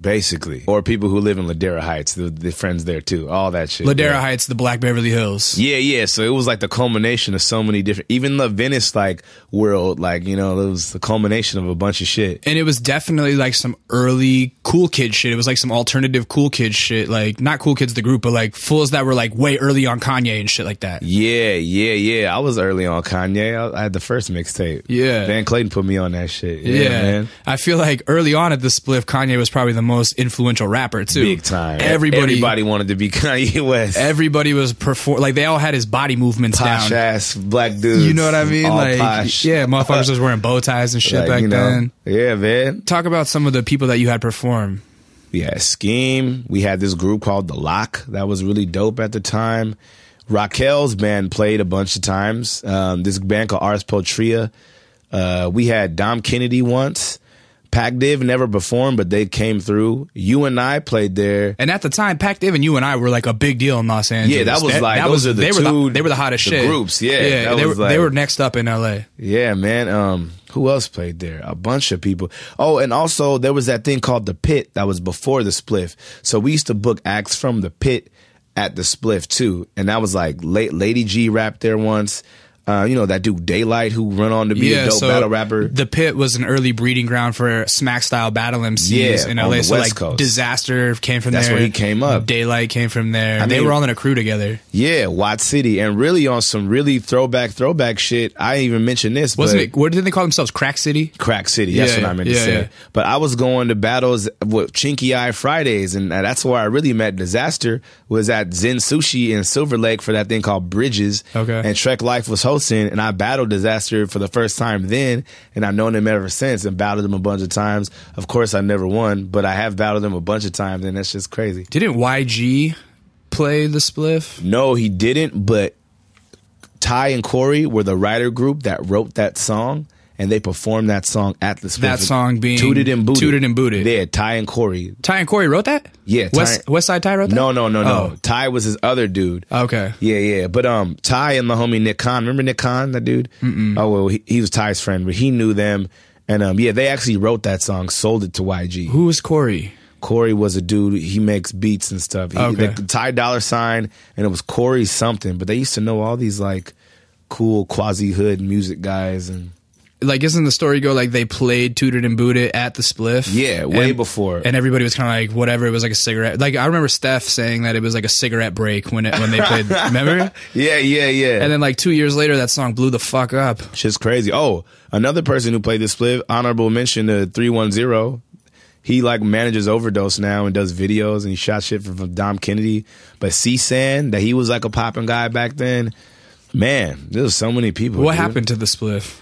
Basically, or people who live in Ladera Heights, the, the friends there too, all that shit. Ladera yeah. Heights, the Black Beverly Hills. Yeah, yeah. So it was like the culmination of so many different, even the Venice like world, like you know, it was the culmination of a bunch of shit. And it was definitely like some early cool kid shit. It was like some alternative cool kid shit. Like not cool kids the group, but like fools that were like way early on Kanye and shit like that. Yeah, yeah, yeah. I was early on Kanye. I, I had the first mixtape. Yeah. Van Clayton put me on that shit. Yeah, Yeah, man. I feel like early on at the spliff, Kanye was probably the most influential rapper too. Big time. Everybody, everybody wanted to be Kanye West. everybody was perform like they all had his body movements posh down. ass black dudes. You know what I mean? Like posh. yeah, motherfuckers was wearing bow ties and shit Like, back you know, then. Yeah, man. Talk about some of the people that you had perform. We had Scheme. We had this group called The Lock that was really dope at the time. Raquel's band played a bunch of times. Um, this band called Ars Potria. Uh, we had Dom Kennedy once. Pac Div never performed, but they came through. You and I played there. And at the time, Pac Div and you and I were like a big deal in Los Angeles. Yeah, that was like- those are the they were two- the, they were the hottest the shit groups, yeah, yeah. that They was were like- they were next up in L.A. Yeah, man. Um, who else played there? A bunch of people. Oh, and also there was that thing called the Pit that was before the Spliff. So we used to book acts from the Pit at the Spliff too, and that was like late Lady G rapped there once. Uh, you know that dude Daylight who run on to be a dope battle rapper. The Pit was an early breeding ground for smack style battle MCs Yeah, in LA. so West like Coast. Disaster came from That's there. where he came up. Daylight came from there. they mean- were all in a crew together. yeah, Watt City, and really on some really throwback throwback shit. I even mentioned this, Wasn't it? What did they call themselves? Crack City. Crack City. That's Yeah, what I meant to yeah, say. yeah. But I was going to battles with Chinky Eye Fridays, and that's where I really met Disaster. Was at Zen Sushi in Silver Lake for that thing called Bridges. Okay. And Trek Life was hosting, and I battled Disaster for the first time then, and I've known him ever since, and battled him a bunch of times. Of course, I never won, but I have battled him a bunch of times, and that's just crazy. Didn't YG play the spliff? No, he didn't, but Ty and Corey were the writer group that wrote that song. And they performed that song at the That song being Toot It and Boot It. Tooted and Booted. Yeah, Ty and Corey. Ty and Corey wrote that. Yeah, West Ty- West Side Ty wrote that. No, no, no, no. Oh. Ty was his other dude. Okay. Yeah, yeah. But um, Ty and the homie Nick Khan. Remember Nick Khan, that dude? Mm-mm. Oh well, he, he was Ty's friend, but he knew them. And um, yeah, they actually wrote that song, sold it to YG. Who was Corey? Corey was a dude. He makes beats and stuff. He, Okay. the Ty Dolla Sign, and it was Corey something. But they used to know all these like cool quasi hood music guys, and Like, isn't the story go like they played Toot It and Boot It at the spliff? yeah, way And- before. And everybody was kind of like, whatever. It was like a cigarette. Like I remember Steph saying that it was like a cigarette break when it when they played. remember? yeah, yeah, yeah. And then like two years later, that song blew the fuck up. Shit's crazy. Oh, another person who played this spliff honorable mention to 310. He like manages overdose now and does videos and he shot shit for, for Dom Kennedy. But C San, that he was like a popping guy back then. Man, there was so many people. What dude. happened to the spliff?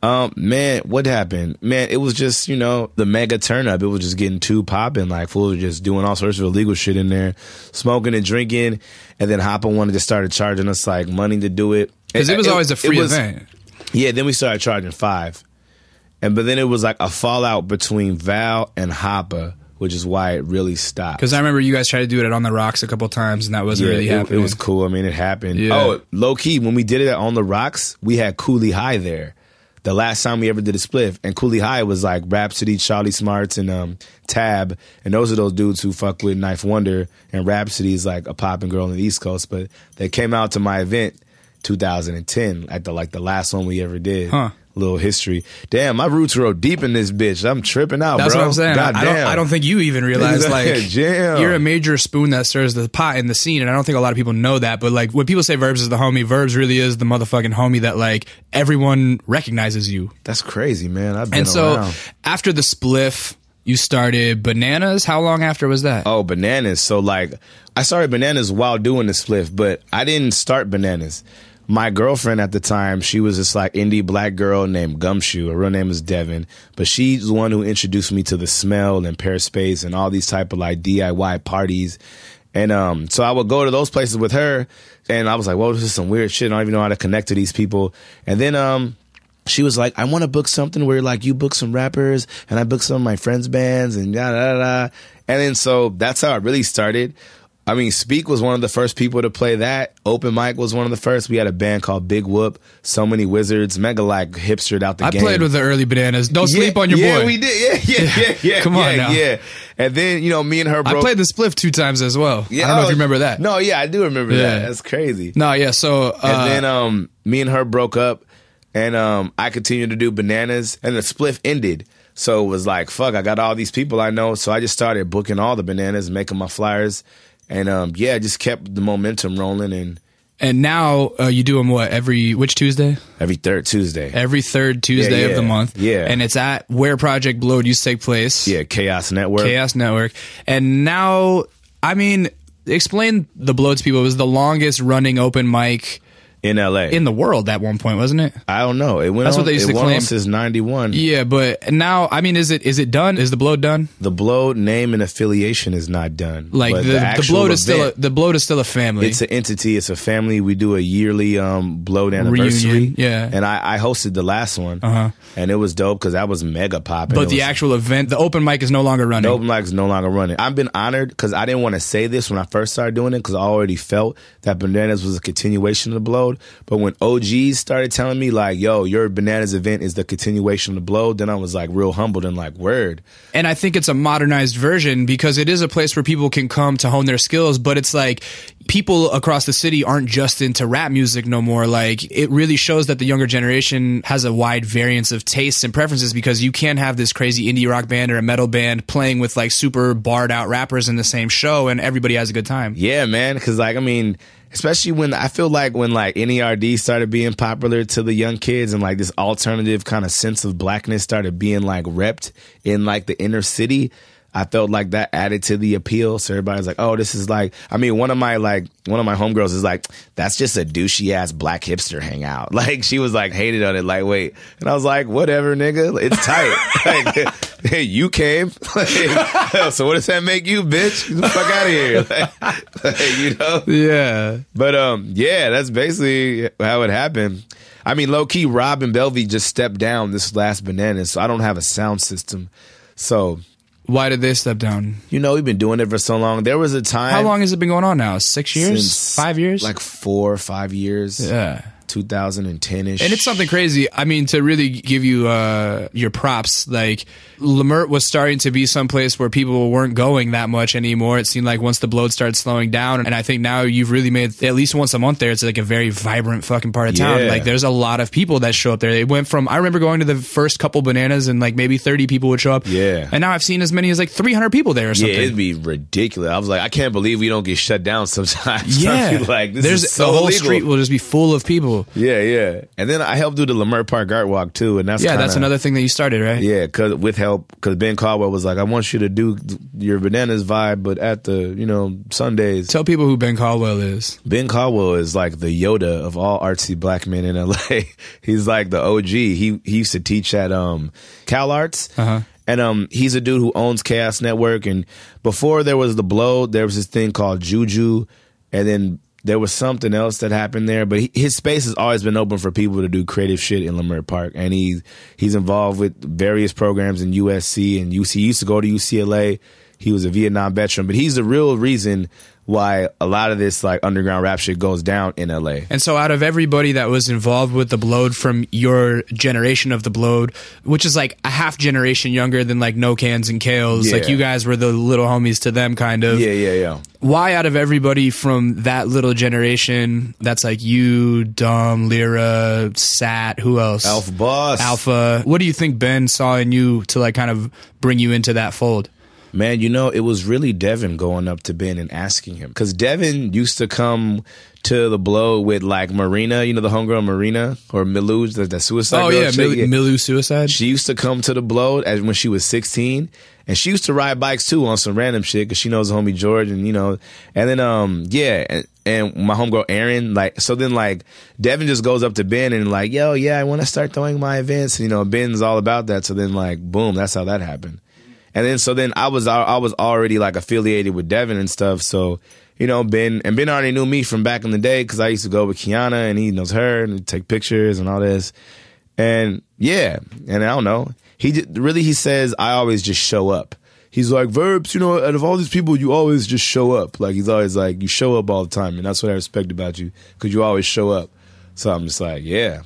Um, man, what happened? Man, it was just, you know, the mega turn up. It was just getting too popping. Like, fools were just doing all sorts of illegal shit in there, smoking and drinking. And then Hopper wanted to start charging us like money to do it. Because it was always a free was- event. Yeah, then we started charging five. And but then it was like a fallout between Val and Hopper, which is why it really stopped. Because I remember you guys tried to do it at On the Rocks a couple times, and that wasn't Yeah, really it, happening. it was cool. I mean, it happened. Yeah. Oh, low key, when we did it at on the rocks, we had Cooley High there. The last time we ever did a spliff, and Cooley High was like Rapsody, Charlie Smarts, and um, Tab, and those are those dudes who fuck with 9th Wonder, and Rapsody is like a popping girl in the East Coast. But they came out to my event, 2010, at the like the last one we ever did. Huh. Little history. Damn, my roots are deep in this bitch. I'm tripping out, That's bro. what I'm saying. I, I don't. I don't think you even realize like jam. you're a major spoon that stirs the pot in the scene, and I don't think a lot of people know that. But like when people say Verbs is the homie, Verbs really is the motherfucking homie that like everyone recognizes you. That's crazy, man. I've been And so around. after the spliff, you started bananas. How long after was that? Oh, bananas. So like I started bananas while doing the spliff, but I didn't start bananas. My girlfriend at the time, she was this like indie black girl named Gumshoe. Her real name is Devin, but she's the one who introduced me to the smell and Pehrspace and all these type of like DIY parties. And um, so I would go to those places with her, and I was like, "Well, this is some weird shit. I don't even know how to connect to these people." And then um, she was like, I want to book something where like you book some rappers and I book some of my friends' bands and da da. da. And then so that's how it really started. I mean, Speak was one of the first people to play that. Open Mic was one of the first. We had a band called Big Whoop. So many wizards, mega like hipstered out the game. I game. played with the early bananas. Don't sleep on your yeah, boy. we did. Yeah, yeah, yeah, yeah. Come on yeah, now. Yeah. And then you know, me and her I played the spliff two times as well. Yeah, I don't know if oh, you remember that. No, yeah, I do remember Yeah. that. That's crazy. No, yeah. So uh, and then um, me and her broke up, and um, I continued to do bananas, and the spliff ended. So it was like, fuck, I got all these people I know. So I just started booking all the bananas, making my flyers, and um, yeah, just kept the momentum rolling. And and now uh, you do them what every which Tuesday? every third Tuesday, Every third Tuesday Yeah, of the month. Yeah. And it's at where Project Blowed used to take place. yeah, KAOS Network. KAOS Network. And now, I mean, explain the Blowed to people. It was the longest running open mic in LA. in the world at one point, wasn't it? I don't know. It went That's on, what they used it to went on claim. since '91. Yeah, but now, I mean, is it is it done? Is the Blowed done? The Blow name and affiliation is not done. Like But the the, actual is still a, event- the Blowed is still a family. It's an entity. It's a family. We do a yearly um blowed anniversary. Reunion, yeah. And I, I hosted the last one. Uh-huh. And it was dope because that was mega popping. but It the was- actual event, the open mic is no longer running. the open mic is no longer running. I've been honored because I didn't want to say this when I first started doing it because I already felt that bananas was a continuation of the But when OGs started telling me like, "Yo, your bananas event is the continuation of the blow," then I was like real humbled and like, "Word." And I think it's a modernized version because it is a place where people can come to hone their skills, but it's like people across the city aren't just into rap music no more. Like it really shows that the younger generation has a wide variance of tastes and preferences because you can't have this crazy indie rock band or a metal band playing with like super barred out rappers in the same show and everybody has a good time. Yeah, man. Because like, I mean, especially when I feel like when like NERD started being popular to the young kids, and like this alternative kind of sense of blackness started being like repped in like the inner city. I felt like that added to the appeal. So everybody's like, "Oh, this is like." I mean, one of my like one of my homegirls is like, "That's just a douchey ass black hipster hangout." Like she was like hated on it, like wait, and I was like, "Whatever, nigga, it's tight." like, hey, you came, Like, so what does that make you, bitch? Get the fuck out of here, Like, like, you know. Yeah. But um, yeah, that's basically how it happened. I mean, low key, Rob and Belvy just stepped down this last banana, so I don't have a sound system. So Why did they step down? you know, we've been doing it for so long. There was a time. How long has it been going on now? Six years? Five years? Like four or five years. yeah. 2010 ish. And it's something crazy. I mean, to really give you uh, your props, like Leimert was starting to be someplace where people weren't going that much anymore. It seemed like once the Blowed started slowing down, and I think now you've really made at least once a month there. It's like a very vibrant fucking part of town. Yeah. Like there's a lot of people that show up there. It went from I remember going to the first couple bananas and like maybe 30 people would show up. Yeah. and now I've seen as many as like 300 people there or Yeah, something. it'd be ridiculous. I was like, I can't believe we don't get shut down sometimes. yeah, like this there's is so the whole illegal. street will just be full of people. Yeah, yeah. And then I helped do the Leimert Park Art Walk too, and that's Yeah, kinda, that's another thing that you started, right? Yeah, cause with help, because Ben Caldwell was like, I want you to do your bananas vibe, but at the you know Sundays. Tell people who Ben Caldwell is. Ben Caldwell is like the Yoda of all artsy black men in LA. he's like the OG. He he used to teach at um Cal Arts. Uh-huh. And um he's a dude who owns KAOS Network and before there was the blow, there was this thing called Juju and then there was something else that happened there, but he, his space has always been open for people to do creative shit in Leimert Park, and he's he's involved with various programs in USC and UC. He used to go to UCLA. He was a Vietnam veteran, but he's the real reason why a lot of this like underground rap shit goes down in LA. And so, out of everybody that was involved with the Blowed from your generation of the Blowed, which is like a half generation younger than like No Cans and Kales, Yeah. like you guys were the little homies to them, kind of. Yeah, yeah, yeah. Why, out of everybody from that little generation, that's like you, Dom, Lyra, Sat, who else? Alpha Boss. Alpha. What do you think Ben saw in you to like kind of bring you into that fold? Man, you know, it was really Devin going up to Ben and asking him. Because Devin used to come to the blow with like Marina, you know, the homegirl Marina or Milu, the, the suicide Oh girl yeah? Mil- Milu Suicide. She used to come to the blow as when she was 16 and she used to ride bikes too on some random shit because she knows homie George and you know, and then, um, yeah. And, and my homegirl Erin, like, so then like Devin just goes up to Ben and like, yo, yeah, I want to start throwing my events. And, You know, Ben's all about that. So then like, boom, that's how that happened. And then so then I was I was already like affiliated with Devin and stuff. So you know Ben and Ben already knew me from back in the day because I used to go with Kiana and he knows her and take pictures and all this. And yeah, and I don't know. He j- really he says I always just show up. He's like verbs, you know. Out of all these people, you always just show up. Like he's always like you show up all the time, and that's what I respect about you because you always show up. So I'm just like, yeah,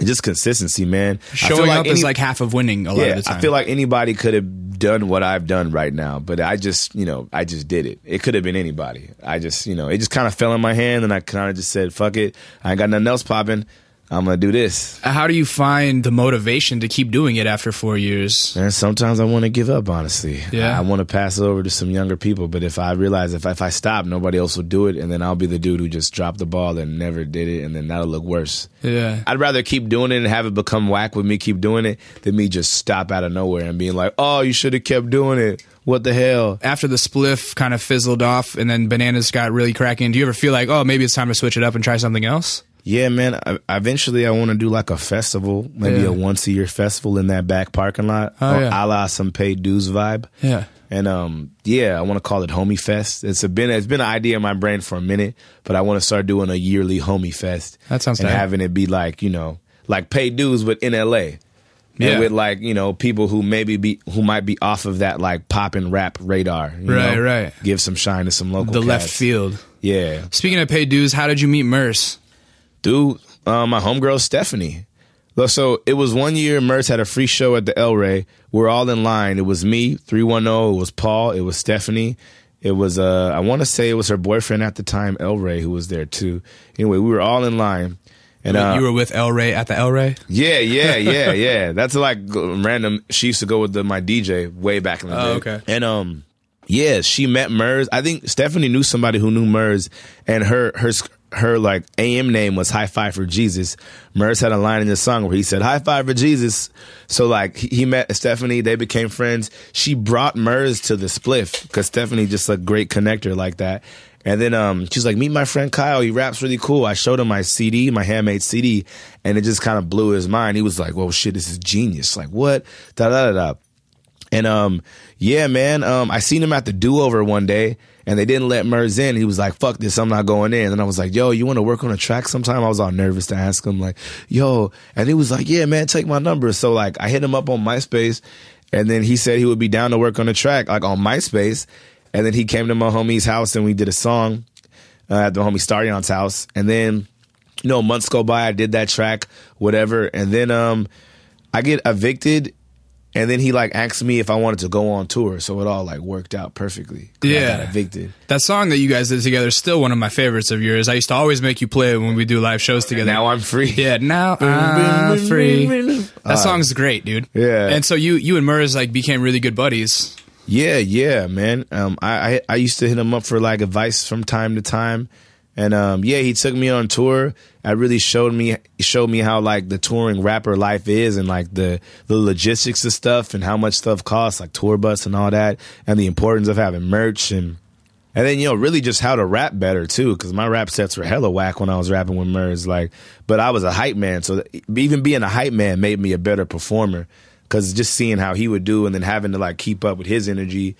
just consistency, man. Showing up is like half of winning a lot yeah, of the time. I feel like anybody could have done what I've done right now, but I just, you know, I just did it. It could have been anybody. I just, you know, it just kind of fell in my hand, and I kind of just said, "Fuck it, I ain't got nothing else popping. I'm gonna do this." How do you find the motivation to keep doing it after four years? And sometimes I want to give up. Honestly, Yeah. I, want to pass it over to some younger people. But if I realize if if I stop, nobody else will do it, and then I'll be the dude who just dropped the ball and never did it, and then that'll look worse. Yeah. I'd rather keep doing it and have it become whack with me keep doing it than me just stop out of nowhere and being like, "Oh, you should have kept doing it. What the hell?" After the spliff kind of fizzled off and then bananas got really cracking, do you ever feel like, oh, maybe it's time to switch it up and try something else? Yeah, man. I, eventually, I want to do like a festival, maybe Yeah. a once a year festival in that back parking lot, Oh, or yeah. a la some paid dues vibe. Yeah. And um, yeah, I want to call it Homie Fest. It's a been it's been an idea in my brain for a minute, but I want to start doing a yearly Homie Fest. That sounds and having it be like you know like paid dues, but in L.A. Yeah. And with like you know people who maybe be who might be off of that like pop and rap radar. you Right, know? right. Give some shine to some local. The left field. Yeah. Speaking of paid dues, how did you meet Murs? Dude, uh, my homegirl Stephanie. So it was one year Murs had a free show at the El Rey. We're all in line. It was me, 310. It was Paul. It was Stephanie. It was, uh, I want to say it was her boyfriend at the time, El Rey, who was there too. Anyway, we were all in line. And uh, you were with El Rey at the El Rey? yeah, yeah, yeah, yeah. That's like random. She used to go with the, my DJ way back in the Oh, day. okay. And um, yeah, she met Murs. I think Stephanie knew somebody who knew Murs, and her her her like AM name was High Five for Jesus. Murs had a line in the song where he said High Five for Jesus. So like he, met Stephanie, they became friends. She brought Murs to the spliff because Stephanie just a great connector like that. And then um, she's like, meet my friend Kyle. He raps really cool. I showed him my CD, my handmade CD, and it just kind of blew his mind. He was like, "Whoa, shit, this is genius! Like what?" Da da da da. And um, yeah, man. Um, I seen him at the do over one day, and they didn't let Murs in. He was like, "Fuck this, I'm not going in." And I was like, "Yo, you want to work on a track sometime?" I was all nervous to ask him, like, "Yo," and he was like, "Yeah, man, take my number." So like, I hit him up on MySpace, and then he said he would be down to work on a track, like on MySpace. And then he came to my homie's house, and we did a song uh, at the homie Starion's house. And then, you know, months go by, I did that track, whatever. And then um, I get evicted, and then he like asked me if I wanted to go on tour. So it all like worked out perfectly. Yeah. got evicted. That song that you guys did together is still one of my favorites of yours. I used to always make you play it when we do live shows together. Now I'm free. yeah, now I'm free. That song's great, dude. Yeah. And so you you and Murs like became really good buddies. Yeah, yeah, man. Um, I, I I used to hit him up for like advice from time to time, and um, yeah, he took me on tour. I really showed me showed me how like the touring rapper life is, and like the the logistics of stuff, and how much stuff costs, like tour bus and all that, and the importance of having merch and. And then you know, really just how to rap better too, because my rap sets were hella whack when I was rapping with Murs. Like, but I was a hype man, so even being a hype man made me a better performer. Because just seeing how he would do, and then having to like keep up with his energy,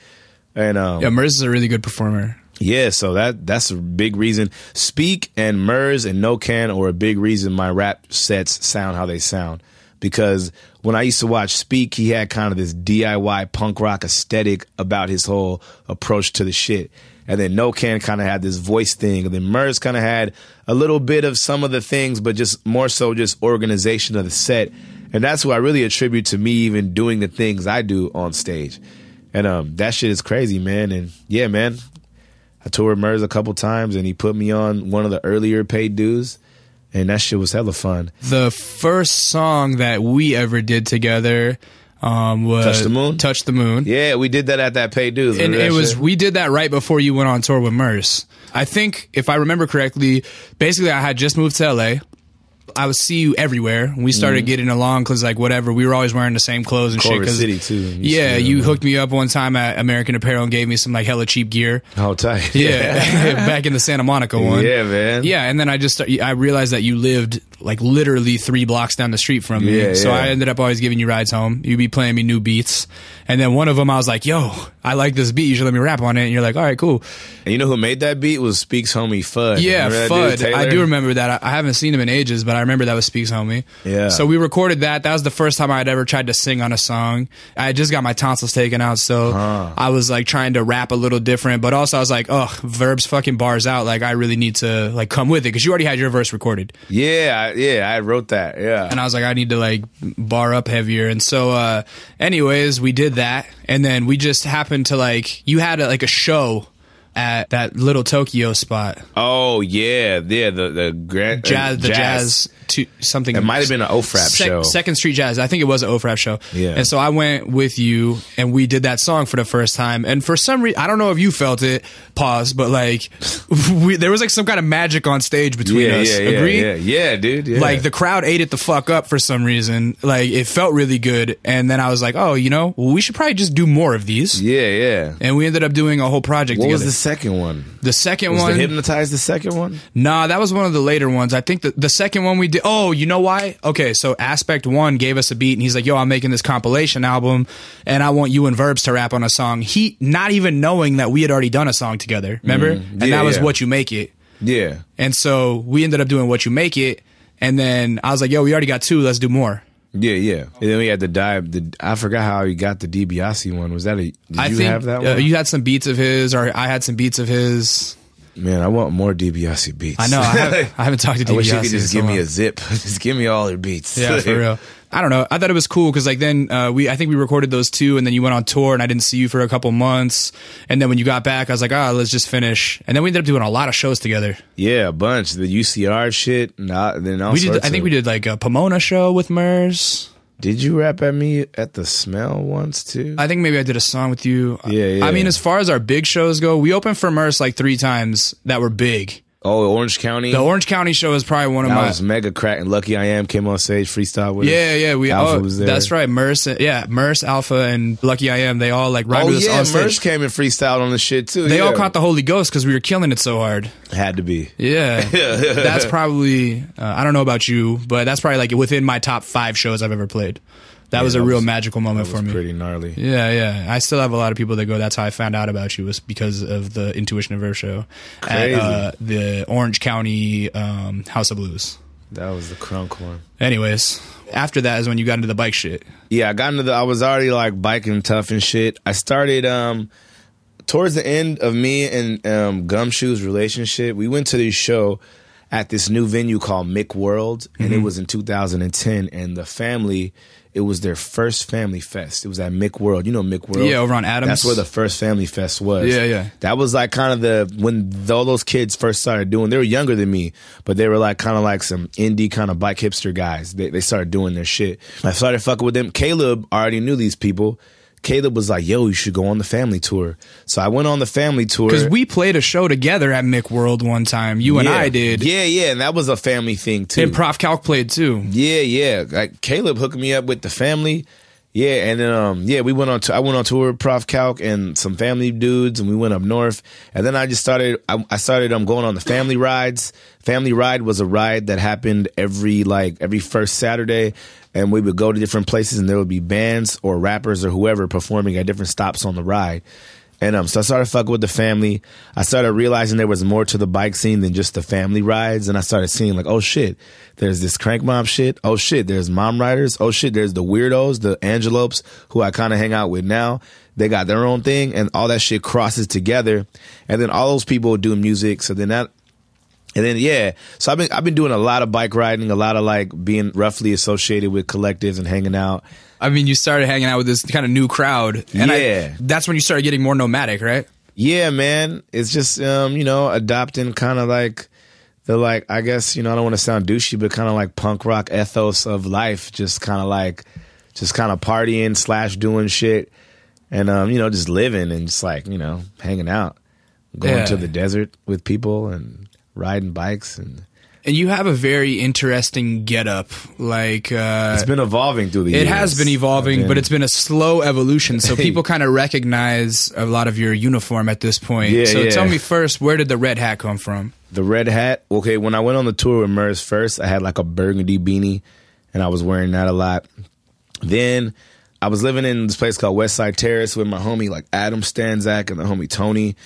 and um, Yeah, Murs is a really good performer. Yeah, so that that's a big reason. Speak and Murs and No Can are a big reason my rap sets sound how they sound. Because when I used to watch Speak, he had kind of this DIY punk rock aesthetic about his whole approach to the shit. And then No Can kind of had this voice thing. And then Murs kind of had a little bit of some of the things, but just more so just organization of the set. And that's what I really attribute to me even doing the things I do on stage. And um, that shit is crazy, man. And yeah, man, I toured Murs a couple times, and he put me on one of the earlier paid dues, and that shit was hella fun. The first song that we ever did together um, was Touch the Moon? Touch the Moon. Yeah, we did that at that paid dues. and it was shit? we did that right before you went on tour with Murs. I think if I remember correctly, basically I had just moved to LA. I would see you everywhere. We started mm. getting along because like whatever, we were always wearing the same clothes and shit. City, too. You Yeah, you hooked me up one time at American Apparel and gave me some like hella cheap gear. oh tight. Yeah, back in the Santa Monica one. yeah, man. Yeah, and then I just I realized that you lived like literally three blocks down the street from me. Yeah, so yeah. I ended up always giving you rides home. You'd be playing me new beats, and then one of them I was like, "Yo, I like this beat. You should let me rap on it." And you're like, "All right, cool." And you know who made that beat was Speaks homie Fudd. Yeah, Fudd. dude, I do remember that. I, I haven't seen him in ages, but I remember that was Speaks Homie. Yeah. So we recorded that. That was the first time I'd ever tried to sing on a song. I just got my tonsils taken out, so I was like trying to rap a little different, but also I was like, oh, verbs fucking bars out. Like I really need to like come with it because you already had your verse recorded, Yeah, yeah, I wrote that. Yeah. and I was like, I need to like bar up heavier. And so, uh, anyways, we did that, and then we just happened to like you had a, like a show at that little Tokyo spot. oh yeah, yeah. The the grand uh, jazz, the jazz, to something. It might have been an OFRAP Sec- show. Second Street Jazz. I think it was an OFRAP show. Yeah. And so I went with you, and we did that song for the first time. And for some reason, I don't know if you felt it. Pause. But like, we, there was like some kind of magic on stage between yeah, us. yeah, yeah, Agree? yeah, yeah, dude. Yeah. Like the crowd ate it the fuck up for some reason. Like it felt really good. And then I was like, oh, you know, well, we should probably just do more of these. yeah, yeah. And we ended up doing a whole project What together. was the second one? the second Was one, the hypnotize the second one? Nah, that was one of the later ones. I think the, the second one we did. Oh, you know why? Okay, so Aspect One gave us a beat, and he's like, "Yo, I'm making this compilation album, and I want you and Verbs to rap on a song." He not even knowing that we had already done a song together. Remember? and Mm-hmm. Yeah, that was yeah. what you make it. Yeah. And so we ended up doing what you make it, and then I was like, "Yo, we already got two. Let's do more." Yeah, yeah. And then we had the dive. The I forgot how you got the DiBiase one. Was that a? Did I you think have that uh, you had some beats of his, or I had some beats of his. Man, I want more DiBiase beats. I know. I haven't, I haven't talked to DiBiase. I wish you could just so give me long. a zip. just give me all your beats. Yeah, for real. I don't know. I thought it was cool because like then uh, we I think we recorded those two and then you went on tour and I didn't see you for a couple months and then when you got back I was like ah let's just finish and then we ended up doing a lot of shows together. Yeah, a bunch. The UCR shit. And I- then all We did I think of- we did like a Pomona show with Murs. Did you rap at me at the smell once too? I think maybe I did a song with you. Yeah, yeah. I mean as far as our big shows go, we opened for Murs like three times that were big. Oh, Orange County. The Orange County show is probably one of that my was mega crack. And Luckyiam came on stage freestyle with. us. yeah, yeah, we Alpha oh, was there. that's right. Murs, yeah, Murs, Alpha, and Luckyiam. They all like right Oh with us yeah, stage. Came and freestyled on the shit too. They all caught the Holy Ghost because we were killing it so hard. Had to be. Yeah, that's probably. Uh, I don't know about you, but that's probably like within my top five shows I've ever played. That was a that real was- magical moment for was me. pretty gnarly. Yeah, yeah. I still have a lot of people that go. That's how I found out about you was because of the Intuition of Verbs show Crazy. at uh, the Orange County um, House of Blues. That was the crunk one. Anyways, after that is when you got into the bike shit. Yeah, I got into the. I was already like biking tough and shit. I started um towards the end of me and um Gumshoe's relationship. We went to this show at this new venue called Mick World, and Mm-hmm. it was in 2010. And the family, it was their first family fest. It was at Mick World. You know Mick World? Yeah, over on Adams. That's where the first family fest was. Yeah, yeah. That was like kind of the when all those kids first started doing. They were younger than me, but they were like kind of like some indie kind of bike hipster guys. They they started doing their shit. I started fucking with them. Caleb already knew these people. Caleb was like, "Yo, you should go on the family tour." So I went on the family tour Because we played a show together at Mick World one time. You and I did. Yeah, yeah, and that was a family thing too. And Prof Calc played too. Yeah, yeah. Like Caleb hooked me up with the family. Yeah, and then um yeah, we went on to I went on tour with Prof Calc and some family dudes and we went up north. And then I just started I, I started um going on the family rides. Family ride was a ride that happened every like every first Saturday and we would go to different places and there would be bands or rappers or whoever performing at different stops on the ride. And um, so I started fucking with the family. I started realizing there was more to the bike scene than just the family rides. And I started seeing like, oh shit, there's this Crank Mob shit. Oh shit, there's mom riders. Oh shit, there's the weirdos, the angelopes who I kind of hang out with now. They got their own thing and all that shit crosses together. And then all those people do music. So then that, and then yeah, so I've been I've been doing a lot of bike riding, a lot of like being roughly associated with collectives and hanging out. I mean, you started hanging out with this kind of new crowd. And I- that's when you started getting more nomadic, right? Yeah, man. It's just um, you know, adopting kind of like the like I guess, you know, I don't want to sound douchey, but kind of like punk rock ethos of life. Just kind of like just kind of partying slash doing shit. And um, you know, just living and just like, you know, hanging out. Going Yeah. to the desert with people and riding bikes and And you have a very interesting getup. Like, uh, it's been evolving through the years. it has been evolving, I've but it's been a slow evolution. So people kind of recognize a lot of your uniform at this point. Yeah, so yeah. tell me first, where did the red hat come from? The red hat. Okay, when I went on the tour with Murs first, I had like a burgundy beanie, and I was wearing that a lot. Then I was living in this place called Westside Terrace with my homie like Adam Stanzak and the homie Tony,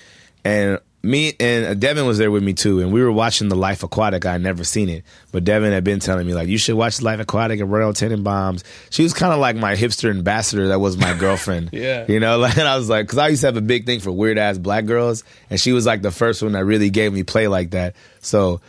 and me and Devin was there with me too, and we were watching The Life Aquatic. I had never seen it, but Devin had been telling me like, "You should watch The Life Aquatic and Royal Tenenbaums." She was kind of like my hipster ambassador. That was my girlfriend. Yeah. you know, like and I was like, because I used to have a big thing for weird ass black girls, and she was like the first one that really gave me play like that. So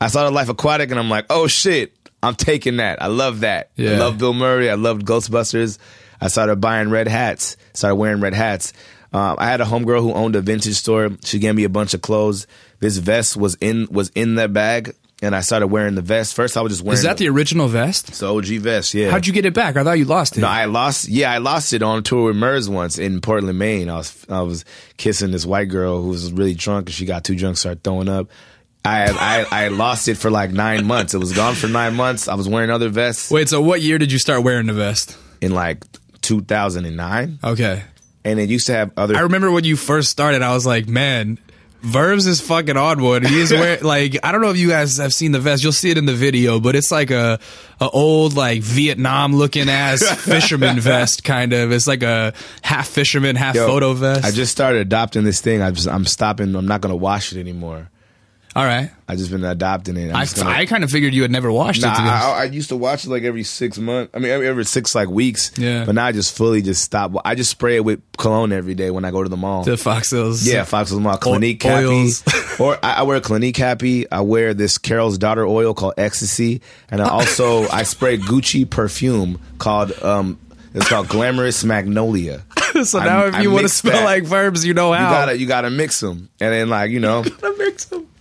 I saw The Life Aquatic, and I'm like, oh shit, I'm taking that. I love that. I Yeah. love Bill Murray. I loved Ghostbusters. I started buying red hats. Started wearing red hats. Um, I had a homegirl who owned a vintage store. She gave me a bunch of clothes. This vest was in was in that bag, and I started wearing the vest. First, I was just wearing. Is that the original vest? it's the OG vest? Yeah. How'd you get it back? I thought you lost it. No, I lost. Yeah, I lost it on tour with Murs once in Portland, Maine. I was I was kissing this white girl who was really drunk, and she got too drunk, started throwing up. I I I lost it for like nine months. It was gone for nine months. I was wearing other vests Wait, so what year did you start wearing the vest? in like 2009, Okay. And it used to have other. I remember when you first started, I was like, man, Verbs is fucking on one. He's wearing like I don't know if you guys have seen the vest. You'll see it in the video, but it's like a, a old like Vietnam looking ass fisherman vest kind of. It's like a half fisherman, half Yo, photo vest. I just started adopting this thing. I just, I'm stopping. I'm not gonna wash it anymore. All right. I just been adopting it. I, gonna- I kind of figured you had never washed Nah, it. I, I used to watch it like every six months. I mean, every, every six like weeks. Yeah. But now I just fully just stop. I just spray it with cologne every day when I go to the mall. to Fox Hills. yeah, Fox Hills Mall, Clinique Happy, oils. or I, I wear Clinique Happy. I wear this Carol's Daughter oil called Ecstasy, and I also I spray Gucci perfume called um, it's called Glamorous Magnolia. so I- now if I you want to smell that. like Verbs, you know You how. gotta you gotta mix them, and then like you know.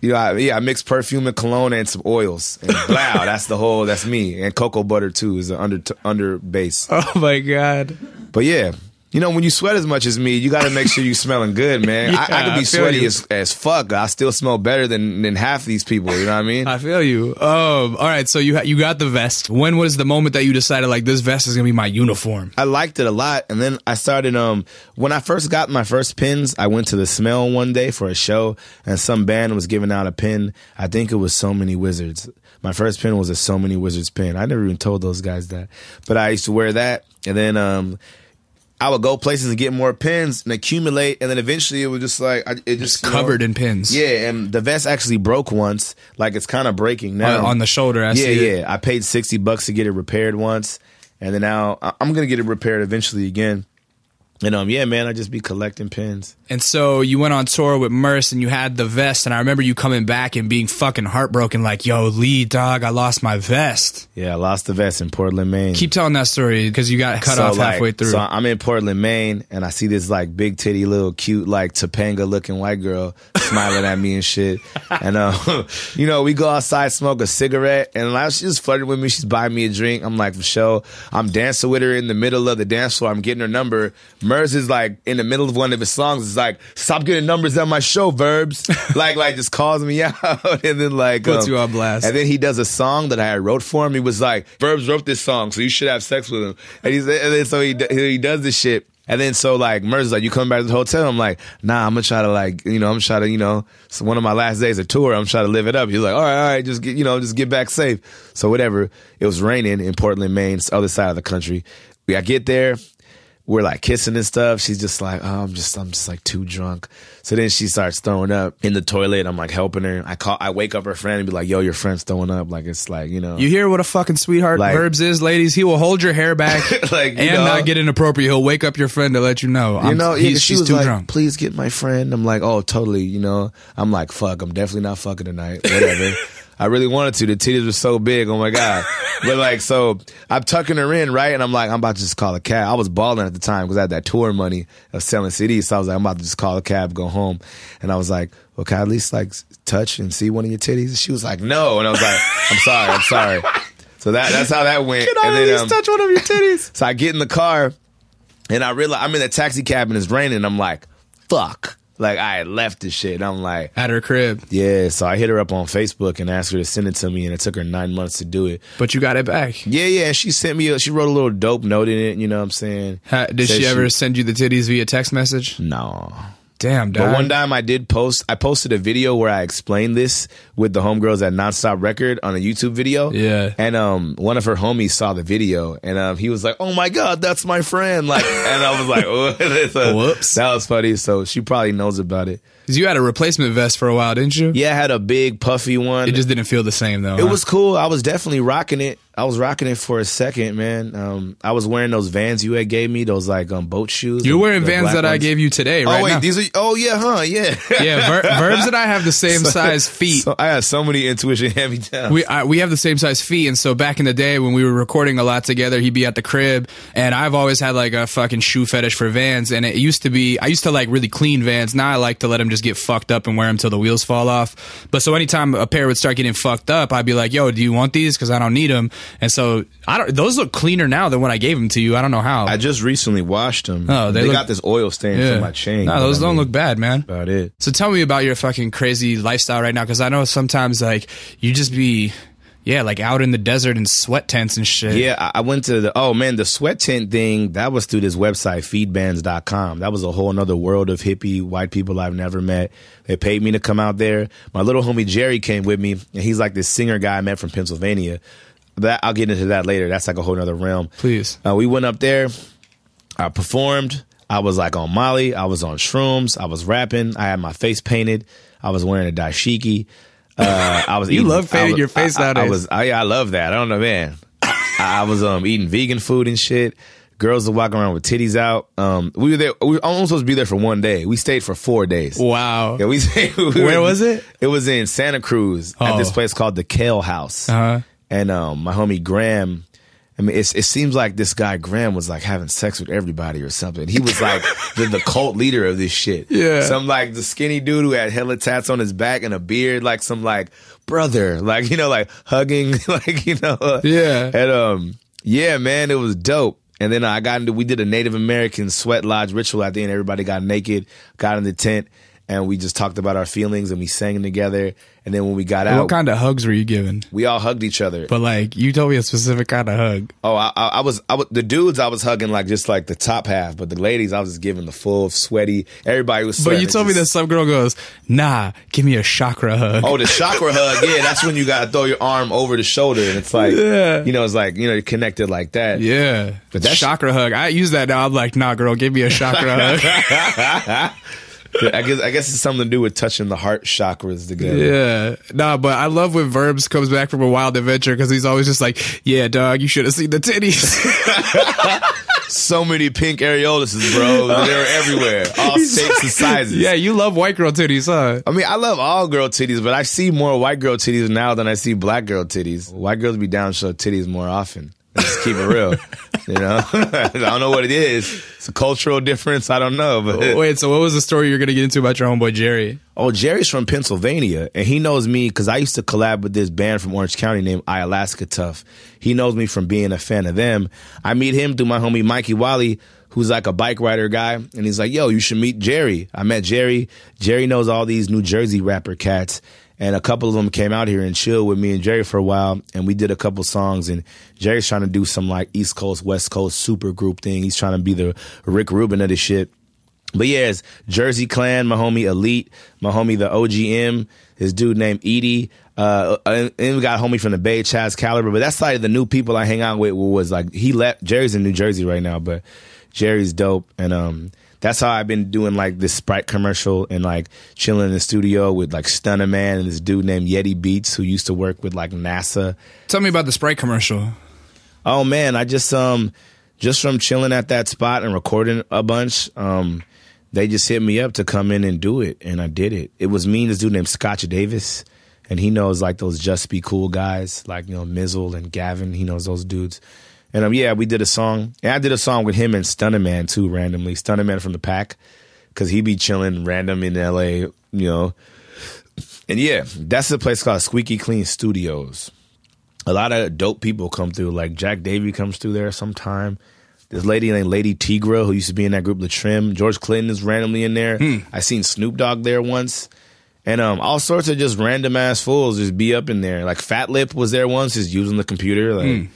You know, I, yeah, I mix perfume and cologne and some oils. And wow, that's the whole. That's me. And cocoa butter too is the under under base. Oh my god. But yeah, you know, when you sweat as much as me, you got to make sure you're smelling good, man. I, I could be feel sweaty as, as fuck. I still smell better than than half these people. You know what I mean? I feel you. Um, all right, so you ha- you got the vest. When was the moment that you decided like this vest is gonna be my uniform? I liked it a lot, and then I started. Um, when I first got my first pins, I went to the Smell one day for a show, and some band was giving out a pin. I think it was So Many Wizards. My first pin was a So Many Wizards pin. I never even told those guys that, but I used to wear that, and then um, I would go places and get more pins and accumulate, and then eventually it was just like I, it just you know- Covered in pins. Yeah, and the vest actually broke once. Like it's kind of breaking now On, on the shoulder. I yeah, see it. yeah. I paid sixty bucks to get it repaired once, and then now I'm gonna get it repaired eventually again. And um, yeah, man, I just be collecting pins. And so you went on tour with Murs and you had the vest, and I remember you coming back and being fucking heartbroken, like, "Yo, Lee, dog, I lost my vest." Yeah, I lost the vest in Portland, Maine. Keep telling that story because you got cut So, off like, halfway through. So I'm in Portland, Maine, and I see this like big titty, little cute, like Topanga looking white girl smiling at me and shit. And uh, you know, we go outside, smoke a cigarette, and like, she just flirting with me. She's buying me a drink. I'm like, for sure. I'm dancing with her in the middle of the dance floor. I'm getting her number. Murs is like in the middle of one of his songs. Is like, stop getting numbers on my show, verbs. like, like just calls me out, and then like Puts um, you on blast. And then he does a song that I wrote for him. He was like, Verbs wrote this song, so you should have sex with him. And he's and then so he he does this shit. And then so like Murs is like, you coming back to the hotel? I'm like, nah, I'm gonna try to like, you know, I'm trying to, you know, it's one of my last days of tour. I'm trying to live it up. He's like, all right, all right, just get, you know, just get back safe. So whatever. It was raining in Portland, Maine, it's the other side of the country. I get there, we're like kissing and stuff. She's just like, oh, I'm just, I'm just like too drunk. So then she starts throwing up in the toilet. I'm like helping her. I call, I wake up her friend and be like, yo, your friend's throwing up. Like it's like, you know, you hear what a fucking sweetheart Like- Verbs is, ladies? He will hold your hair back Like, you and know. not get inappropriate. He'll wake up your friend to let you know. You I'm- know, yeah, she she's too like, drunk. please get my friend. I'm like, oh, totally. You know, I'm like, fuck, I'm definitely not fucking tonight. Whatever. I really wanted to. The titties were so big. Oh my god. But like, so I'm tucking her in, right? And I'm like, I'm about to just call a cab. I was balling at the time because I had that tour money of selling CDs. So I was like, I'm about to just call a cab, go home. And I was like, well, can I at least like touch and see one of your titties? And she was like, no. And I was like, I'm sorry, I'm sorry. So that that's how that went. Can I and then, um, touch one of your titties? so I get in the car and I realize I'm in the taxi cab and it's raining. I'm like, fuck. Like I left this shit. I'm like, At her crib, yeah. So I hit her up on Facebook and asked her to send it to me, and it took her nine months to do it. but you got it back. Yeah, yeah. And she sent me. A, she wrote a little dope note in it. You know what I'm saying? Did Said she ever send you the titties via text message? No. Damn, dog. But one time I did post, I posted a video where I explained this with the homegirls at Nonstop Record on a YouTube video. Yeah. And um, one of her homies saw the video, and um, he was like, "Oh my god, that's my friend!" Like, and I was like, oh, Whoops. That was funny. So she probably knows about it. 'Cause you had a replacement vest for a while, didn't you? Yeah, I had a big puffy one. It just didn't feel the same though. It huh? was cool. I was definitely rocking it. I was rocking it for a second, man. Um, I was wearing those Vans you had gave me, those like um boat shoes. You're wearing Vans that I gave you today, right oh wait, now. these are. Oh yeah, huh? Yeah. yeah, Ver- Verbs and I have the same size feet. So I have so many intuition heavy me downs. We I, we have the same size feet, and so back in the day when we were recording a lot together, he'd be at the crib, and I've always had like a fucking shoe fetish for Vans, and it used to be I used to like really clean Vans. Now I like to let them just get fucked up and wear them till the wheels fall off. But so anytime a pair would start getting fucked up, I'd be like, "Yo, do you want these? Because I don't need them." And so I don't. Those look cleaner now than when I gave them to you. I don't know how. I just recently washed them. Oh, they they, look- got this oil stain yeah. from my chain. No, those don't mean, look bad, man. About it. So tell me about your fucking crazy lifestyle right now, because I know sometimes like you just be, yeah, like out in the desert in sweat tents and shit. Yeah, I- went to the oh man, the sweat tent thing, that was through this website, feedbands.com. That was a whole nother world of hippie white people I've never met. They paid me to come out there. My little homie Jerry came with me, and he's like this singer guy I met from Pennsylvania. That I'll get into that later. That's like a whole nother realm. Please. Uh, we went up there. I performed. I was like on Molly. I was on shrooms. I was rapping. I had my face painted. I was wearing a dashiki. Uh, I was. You eating- love was- your face I, I, I was. I, I love that. I don't know, man. I, I was um eating vegan food and shit. Girls were walking around with titties out. Um, we were there. We were almost supposed to be there for one day. We stayed for four days. Wow. Yeah, we, we Where was it? It was in Santa Cruz at this Oh. place called the Kale House. Uh-huh. And um, my homie Graham. I mean, it's, it seems like this guy Graham was like having sex with everybody or something. He was like the, the cult leader of this shit. Yeah. Some like the skinny dude who had hella tats on his back and a beard, like some like brother, like you know, like hugging, like you know. Yeah. And um, yeah, man, it was dope. And then I got into, we did a Native American sweat lodge ritual at the end. Everybody got naked, got in the tent, and we just talked about our feelings and we sang together. And then when we got out, What kind of hugs were you giving? we all hugged each other. But like, you told me a specific kind of hug. Oh, I, I, I was, I was the dudes. I was hugging like just like the top half, but the ladies, I was just giving the full sweaty. Everybody was. But you told me that Just- some girl goes, "Nah, give me a chakra hug." Oh, the chakra hug. Yeah, that's when you gotta throw your arm over the shoulder, and it's like, Yeah. you know, it's like you know, you're connected like that. yeah, But that chakra hug. I use that now. I'm like, nah, girl, give me a chakra hug. I guess, I guess it's something to do with touching the heart chakras together. Yeah, nah, but I love when Verbs comes back from a wild adventure because he's always just like, "Yeah, dog, you should have seen the titties." So many pink areoluses, bro. They're everywhere, all shapes and sizes. yeah, you love white girl titties, huh? I mean, I love all girl titties, but I see more white girl titties now than I see black girl titties. White girls be down to show titties more often. Let's keep it real. you know, I don't know what it is. It's a cultural difference. I don't know, but Wait, so what was the story you're gonna get into about your homeboy Jerry? Oh, Jerry's from Pennsylvania, and he knows me because I used to collab with this band from Orange County named I Alaska Tough. He knows me from being a fan of them. I meet him through my homie Mikey Wally, who's like a bike rider guy, and he's like, "Yo, you should meet Jerry." I met Jerry. Jerry knows all these New Jersey rapper cats, and a couple of them came out here and chilled with me and Jerry for a while, and we did a couple songs. And Jerry's trying to do some like East Coast West Coast super group thing. He's trying to be the Rick Rubin of this shit. But yeah, it's Jersey Clan, my homie Elite, my homie the OGM, his dude named Edie. Uh, and and we got homie from the Bay, Chaz Caliber. But that's like the new people I hang out with. Was like he left. Jerry's in New Jersey right now, but Jerry's dope, and um, that's how I've been doing like this Sprite commercial and like chilling in the studio with like Stunnaman and this dude named Yeti Beats who used to work with like NASA. Tell me about the Sprite commercial. Oh man, I just um just from chilling at that spot and recording a bunch, um, they just hit me up to come in and do it, and I did it. It was me and this dude named Scotch Davis, and he knows like those just be cool guys, like you know Mizzle and Gavin. He knows those dudes. And um, yeah, we did a song, and I did a song with him and Stunnaman too, randomly. Stunner Man from the Pack, because he be chilling random in L.A. You know, and yeah, that's the place called Squeaky Clean Studios a lot of dope people come through. Like Jack Davey comes through there sometime. This lady named Lady Tigra who used to be in that group, The Trim. George Clinton is randomly in there. I seen Snoop Dogg there once. And um, all sorts of just random ass fools just be up in there. Like Fatlip was there once, just using the computer. Like,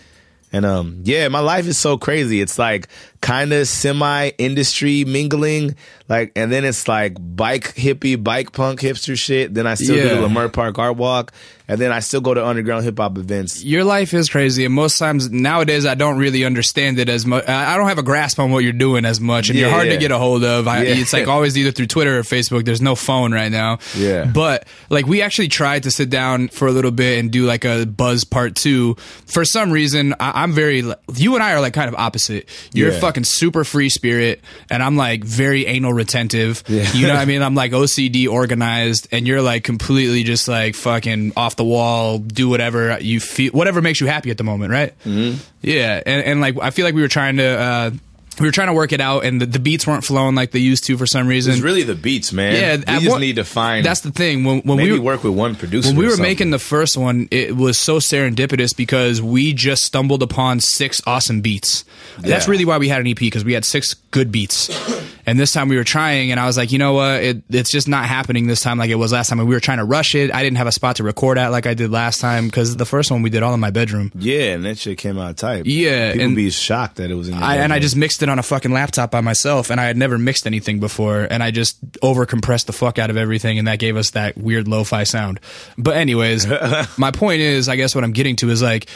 and um, yeah, my life is so crazy. It's like kind of semi industry mingling. Like and then it's like bike hippie, bike punk hipster shit. Then I still do the Leimert Park Art Walk, and then I still go to underground hip hop events. Your life is crazy, and most times nowadays I don't really understand it as much. I don't have a grasp on what you're doing as much, and you're Yeah, hard to get a hold of. I, Yeah. It's like always either through Twitter or Facebook. There's no phone right now. Yeah. But like we actually tried to sit down for a little bit and do like a buzz part two. For some reason, I, I'm very. You and I are like kind of opposite. You're Yeah. fucking super free spirit, and I'm like very anal retentive. Yeah. You know what I mean? I'm like OCD organized, and you're like completely just like fucking off the wall. Do whatever you feel, whatever makes you happy at the moment, right? Mm-hmm. Yeah, and and like I feel like we were trying to. uh we were trying to work it out, and the, the beats weren't flowing like they used to for some reason. It's really the beats, man. yeah, we just one- need to find. That's the thing. When, when we work with one producer. when we were something. making the first one, it was so serendipitous because we just stumbled upon six awesome beats. That's really why we had an EP because we had six good beats. And this time we were trying, and I was like, you know what? It, it's just not happening this time like it was last time. And we were trying to rush it. I didn't have a spot to record at like I did last time because the first one we did all in my bedroom. yeah, and that shit came out tight. Yeah, people and- be shocked that it was in. Your I, and I just mixed it on a fucking laptop by myself, and I had never mixed anything before, and I just over compressed the fuck out of everything, and that gave us that weird lo-fi sound. But anyways, my point is, I guess what I'm getting to is like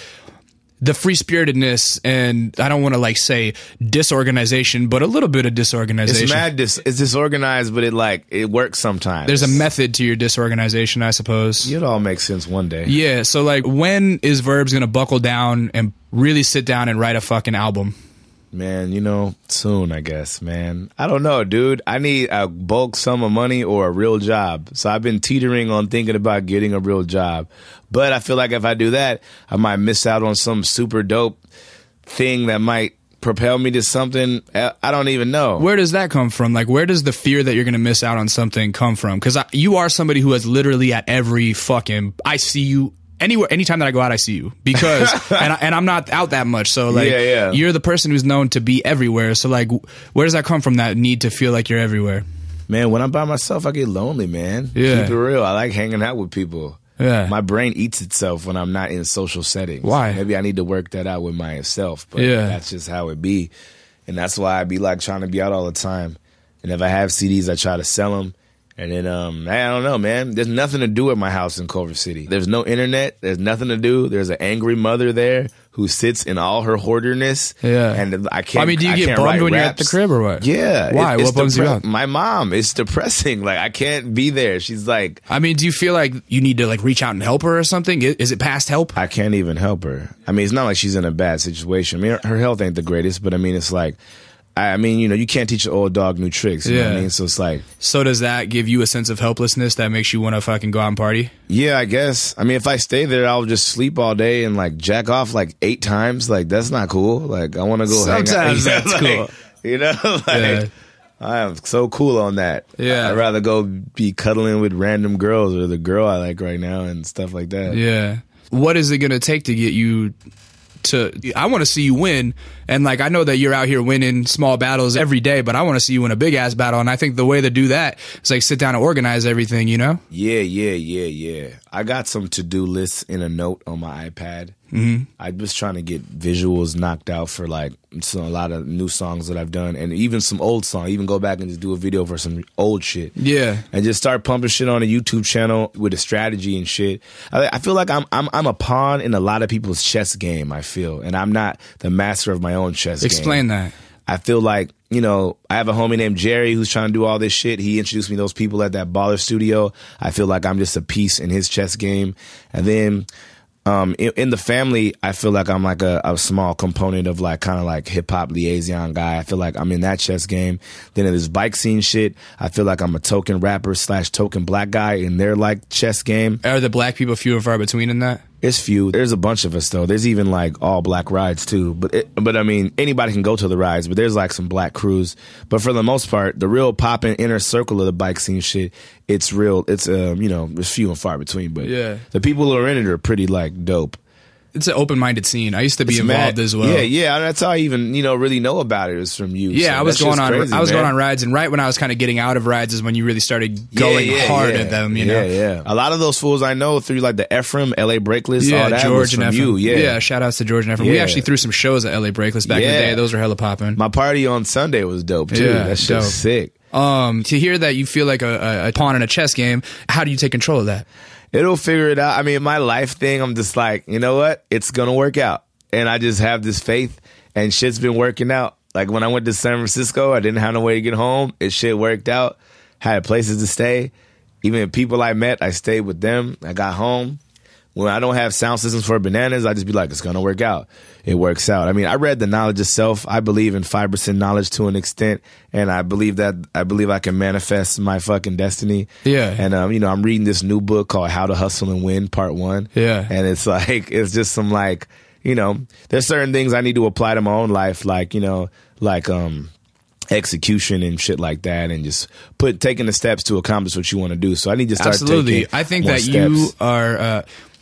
the free spiritedness, and I don't want to like say disorganization, but a little bit of disorganization. It's mad. Dis- it's disorganized, but it like it works sometimes. There's a method to your disorganization, I suppose. It all makes sense one day. Yeah. So like, when is Verbs gonna buckle down and really sit down and write a fucking album? Man, you know, soon, I guess, man. I don't know, dude. I need a bulk sum of money or a real job. So I've been teetering on thinking about getting a real job. But I feel like if I do that, I might miss out on some super dope thing that might propel me to something. I don't even know. Where does that come from? Like, where does the fear that you're going to miss out on something come from? Because you are somebody who has literally at every fucking I see you anywhere, anytime that I go out, I see you because and, I, and I'm not out that much. So like, Yeah, yeah. you're the person who's known to be everywhere. So like, where does that come from? That need to feel like you're everywhere. Man, when I'm by myself, I get lonely, man. Yeah. Keep it real. I like hanging out with people. Yeah. My brain eats itself when I'm not in social settings. Why? Maybe I need to work that out with myself, but Yeah. that's just how it be. And that's why I be like trying to be out all the time. And if I have CDs, I try to sell them. And then, um, I don't know, man. There's nothing to do at my house in Culver City. There's no internet. There's nothing to do. There's an angry mother there who sits in all her hoarderness. Yeah. And I can't. I mean, do you get can't bummed when you're at the crib or what? Yeah. Why? It- What bums you out? My mom. It's depressing. Like I can't be there. She's like, I mean, do you feel like you need to like reach out and help her or something? Is it past help? I can't even help her. I mean, it's not like she's in a bad situation. I mean, her, her health ain't the greatest, but I mean, it's like, I, mean, you know, you can't teach an old dog new tricks. You know what Yeah. I mean? So it's like, So does that give you a sense of helplessness that makes you want to fucking go out and party? yeah, I guess. I mean, if I stay there, I'll just sleep all day and like jack off like eight times. Like that's not cool. Like I want to go. hang out. Sometimes Yeah, that's like, cool. You know, like Yeah. I am so cool on that. Yeah. I'd rather go be cuddling with random girls or the girl I like right now and stuff like that. Yeah. What is it going to take to get you to I want to see you win and like I know that you're out here winning small battles every day but I want to see you win a big ass battle and I think the way to do that is like sit down and organize everything, you know? Yeah, yeah, yeah, yeah. I got some to do lists in a note on my iPad. Mm-hmm. I was trying to get visuals knocked out for like so a lot of new songs that I've done, and even some old songs. Even go back and just do a video for some old shit. Yeah. and just start pumping shit on a YouTube channel with a strategy and shit. I, I feel like I'm I'm I'm a pawn in a lot of people's chess game. I feel, and I'm not the master of my own chess. game. Explain that. I feel like, you know, I have a homie named Jerry who's trying to do all this shit. He introduced me to those people at that baller studio. I feel like I'm just a piece in his chess game. And then um, in, in the family, I feel like I'm like a, a small component of like kind of like hip hop liaison guy. I feel like I'm in that chess game. Then in this bike scene shit, I feel like I'm a token rapper slash token black guy in their like chess game. Are the black people few and far between in that? It's few. There's a bunch of us though. There's even like all black rides too. But it, but I mean anybody can go to the rides. But there's like some black crews. But for the most part, the real poppin' inner circle of the bike scene shit, it's real. It's um you know it's few and far between. But Yeah. the people who are in it are pretty like dope. It's an open-minded scene. I used to be It's involved mad- as well. Yeah, yeah. That's how I even you know really know about it is from you. Yeah, So I was going on. crazy, I was man. going on rides, and right when I was kind of getting out of rides is when you really started going Yeah, yeah, hard yeah. at them. You yeah, know, yeah. A lot of those fools I know through like the Ephraim, L.A. Breaklist, yeah, all that George and Ephraim. you. Yeah, shout outs to George and Ephraim. We actually threw some shows at LA Breakless back in the day. Those were hella popping. My party on Sunday was dope too. Yeah, that shit sick. Um, to hear that you feel like a, a, a pawn in a chess game, how do you take control of that? It'll figure it out. I mean, my life thing, I'm just like, you know what? It's gonna work out, and I just have this faith, and shit's been working out. Like when I went to San Francisco, I didn't have no way to get home. It shit worked out. Had places to stay. Even people I met, I stayed with them. I got home. When I don't have sound systems for bananas, I just be like, it's gonna work out. It works out. I mean, I read the knowledge itself. I believe in five percent knowledge to an extent, and I believe that I believe I can manifest my fucking destiny. Yeah. And um, you know, I'm reading this new book called How to Hustle and Win, Part One. Yeah. And it's like it's just some like you know, there's certain things I need to apply to my own life, like you know, like um execution and shit like that and just put taking the steps to accomplish what you want to do so i need to start Absolutely. I think that you are. Uh,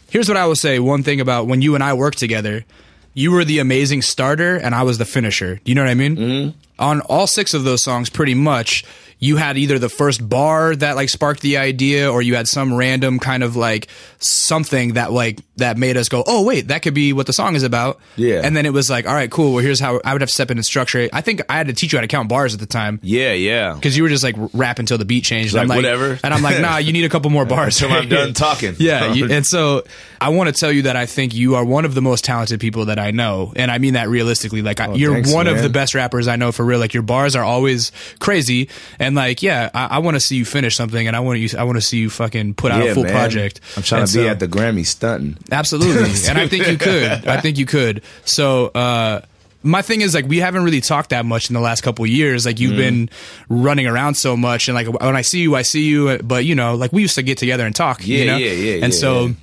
here's what I will say. One thing about when you and I worked together, you were the amazing starter, and I was the finisher. Do you know what I mean? Mm-hmm. On all six of those songs, pretty much, you had either the first bar that like sparked the idea, or you had some random kind of like something that like that made us go, oh wait, that could be what the song is about. Yeah. And then it was like, all right, cool. Well, here's how I would have to step in and structure it. I think I had to teach you how to count bars at the time. yeah yeah Because you were just like rap until the beat changed. Like, I'm like, whatever. And I'm like, nah, you need a couple more bars. Till I'm done talking. Yeah. you- and so I want to tell you that I think you are one of the most talented people that I know. And I mean that realistically. Like, I oh, you're Oh, thanks, one of the best rappers I know for real. Like, your bars are always crazy. And like, yeah, I, I want to see you finish something and I want you, I want to see you fucking put out yeah, a full man. project. i'm trying And to be at the grammy stunting Absolutely. and I think you could. I think you could. So, uh, my thing is like we haven't really talked that much in the last couple of years. Like you've Mm. been running around so much, and like when I see you, I see you. But you know, like we used to get together and talk. Yeah, you know? yeah, yeah, And yeah, so yeah.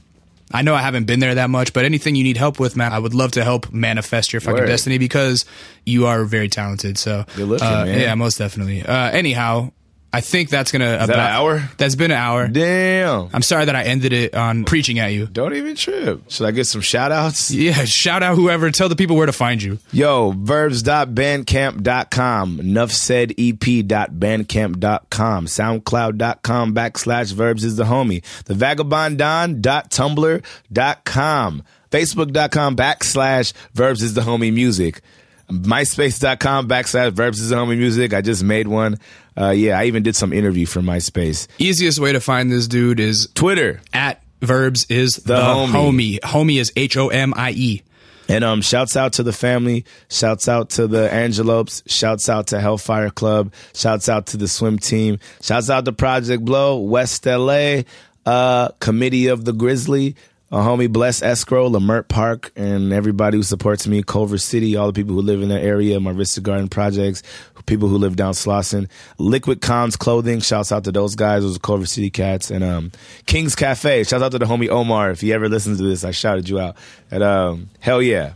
I know I haven't been there that much, but anything you need help with, man, I would love to help manifest your fucking Word. destiny because you are very talented. So looking, uh. Yeah, most definitely. Uh, anyhow, I think that's gonna that an hour? That's been an hour. damn I'm sorry that I ended it on preaching at you. don't even trip should i get some shout outs Yeah, shout out whoever. Tell the people where to find you. Yo, verbs.bandcamp.com, enough said ep.bandcamp.com, soundcloud.com backslash verbs is the homie, the vagabonddon.tumblr.com, facebook.com backslash verbs is the homie music, myspace.com backslash verbs is the homie music. I just made one. Uh, yeah, I even did some interview for MySpace. Easiest way to find this dude is Twitter. at verbs is the, homie. homie. Homie is H O M I E. And um, shouts out to the family. Shouts out to the Angelopes. Shouts out to Hellfire Club. Shouts out to the swim team. Shouts out to Project Blowed, West LA, uh, Committee of the Grizzly, a homie Bless Escrow, Leimert Park, and everybody who supports me, Culver City, all the people who live in that area, Mar Vista Garden projects, people who live down Slauson. Liquid Cons Clothing, shouts out to those guys, those are Culver City cats. And um, King's Cafe, shouts out to the homie Omar. If he ever listens to this, I shouted you out. And um, hell yeah.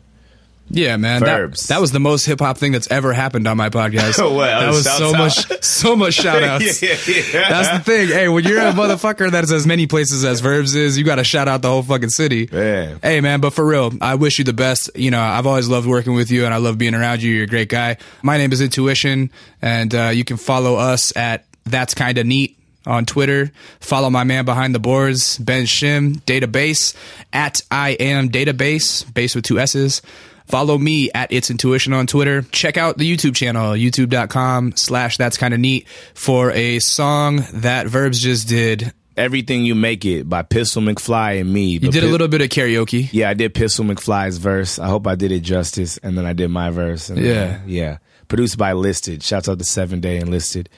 Yeah, man. That, Verbs. that was the most hip hop thing that's ever happened on my podcast. Oh, well, that was so out. much, so much shout outs. yeah, yeah. That's the thing. Hey, when you're a motherfucker that's as many places as Verbs is, you got to shout out the whole fucking city. Man. Hey, man, but for real, I wish you the best. You know, I've always loved working with you and I love being around you. You're a great guy. My name is Intuition, and uh, you can follow us at That's Kinda Neat on Twitter. Follow my man behind the boards, Ben Shim, Database, at I Am Database, base with two S's. Follow me at It's Intuition on Twitter. Check out the YouTube channel, youtube.com slash that's kinda neat for a song that Verbs just did. Everything You Make It by Pistol McFly and me. You did a little bit of karaoke. Yeah, I did Pistol McFly's verse. I hope I did it justice. And then I did my verse. And Yeah. uh, yeah. Produced by Listed. Shouts out to Seven Day and Listed.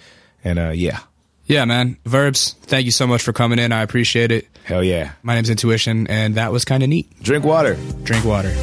And uh, yeah. Yeah, man. Verbs, thank you so much for coming in. I appreciate it. Hell yeah. My name's Intuition, and that was kind of neat. Drink water. Drink water.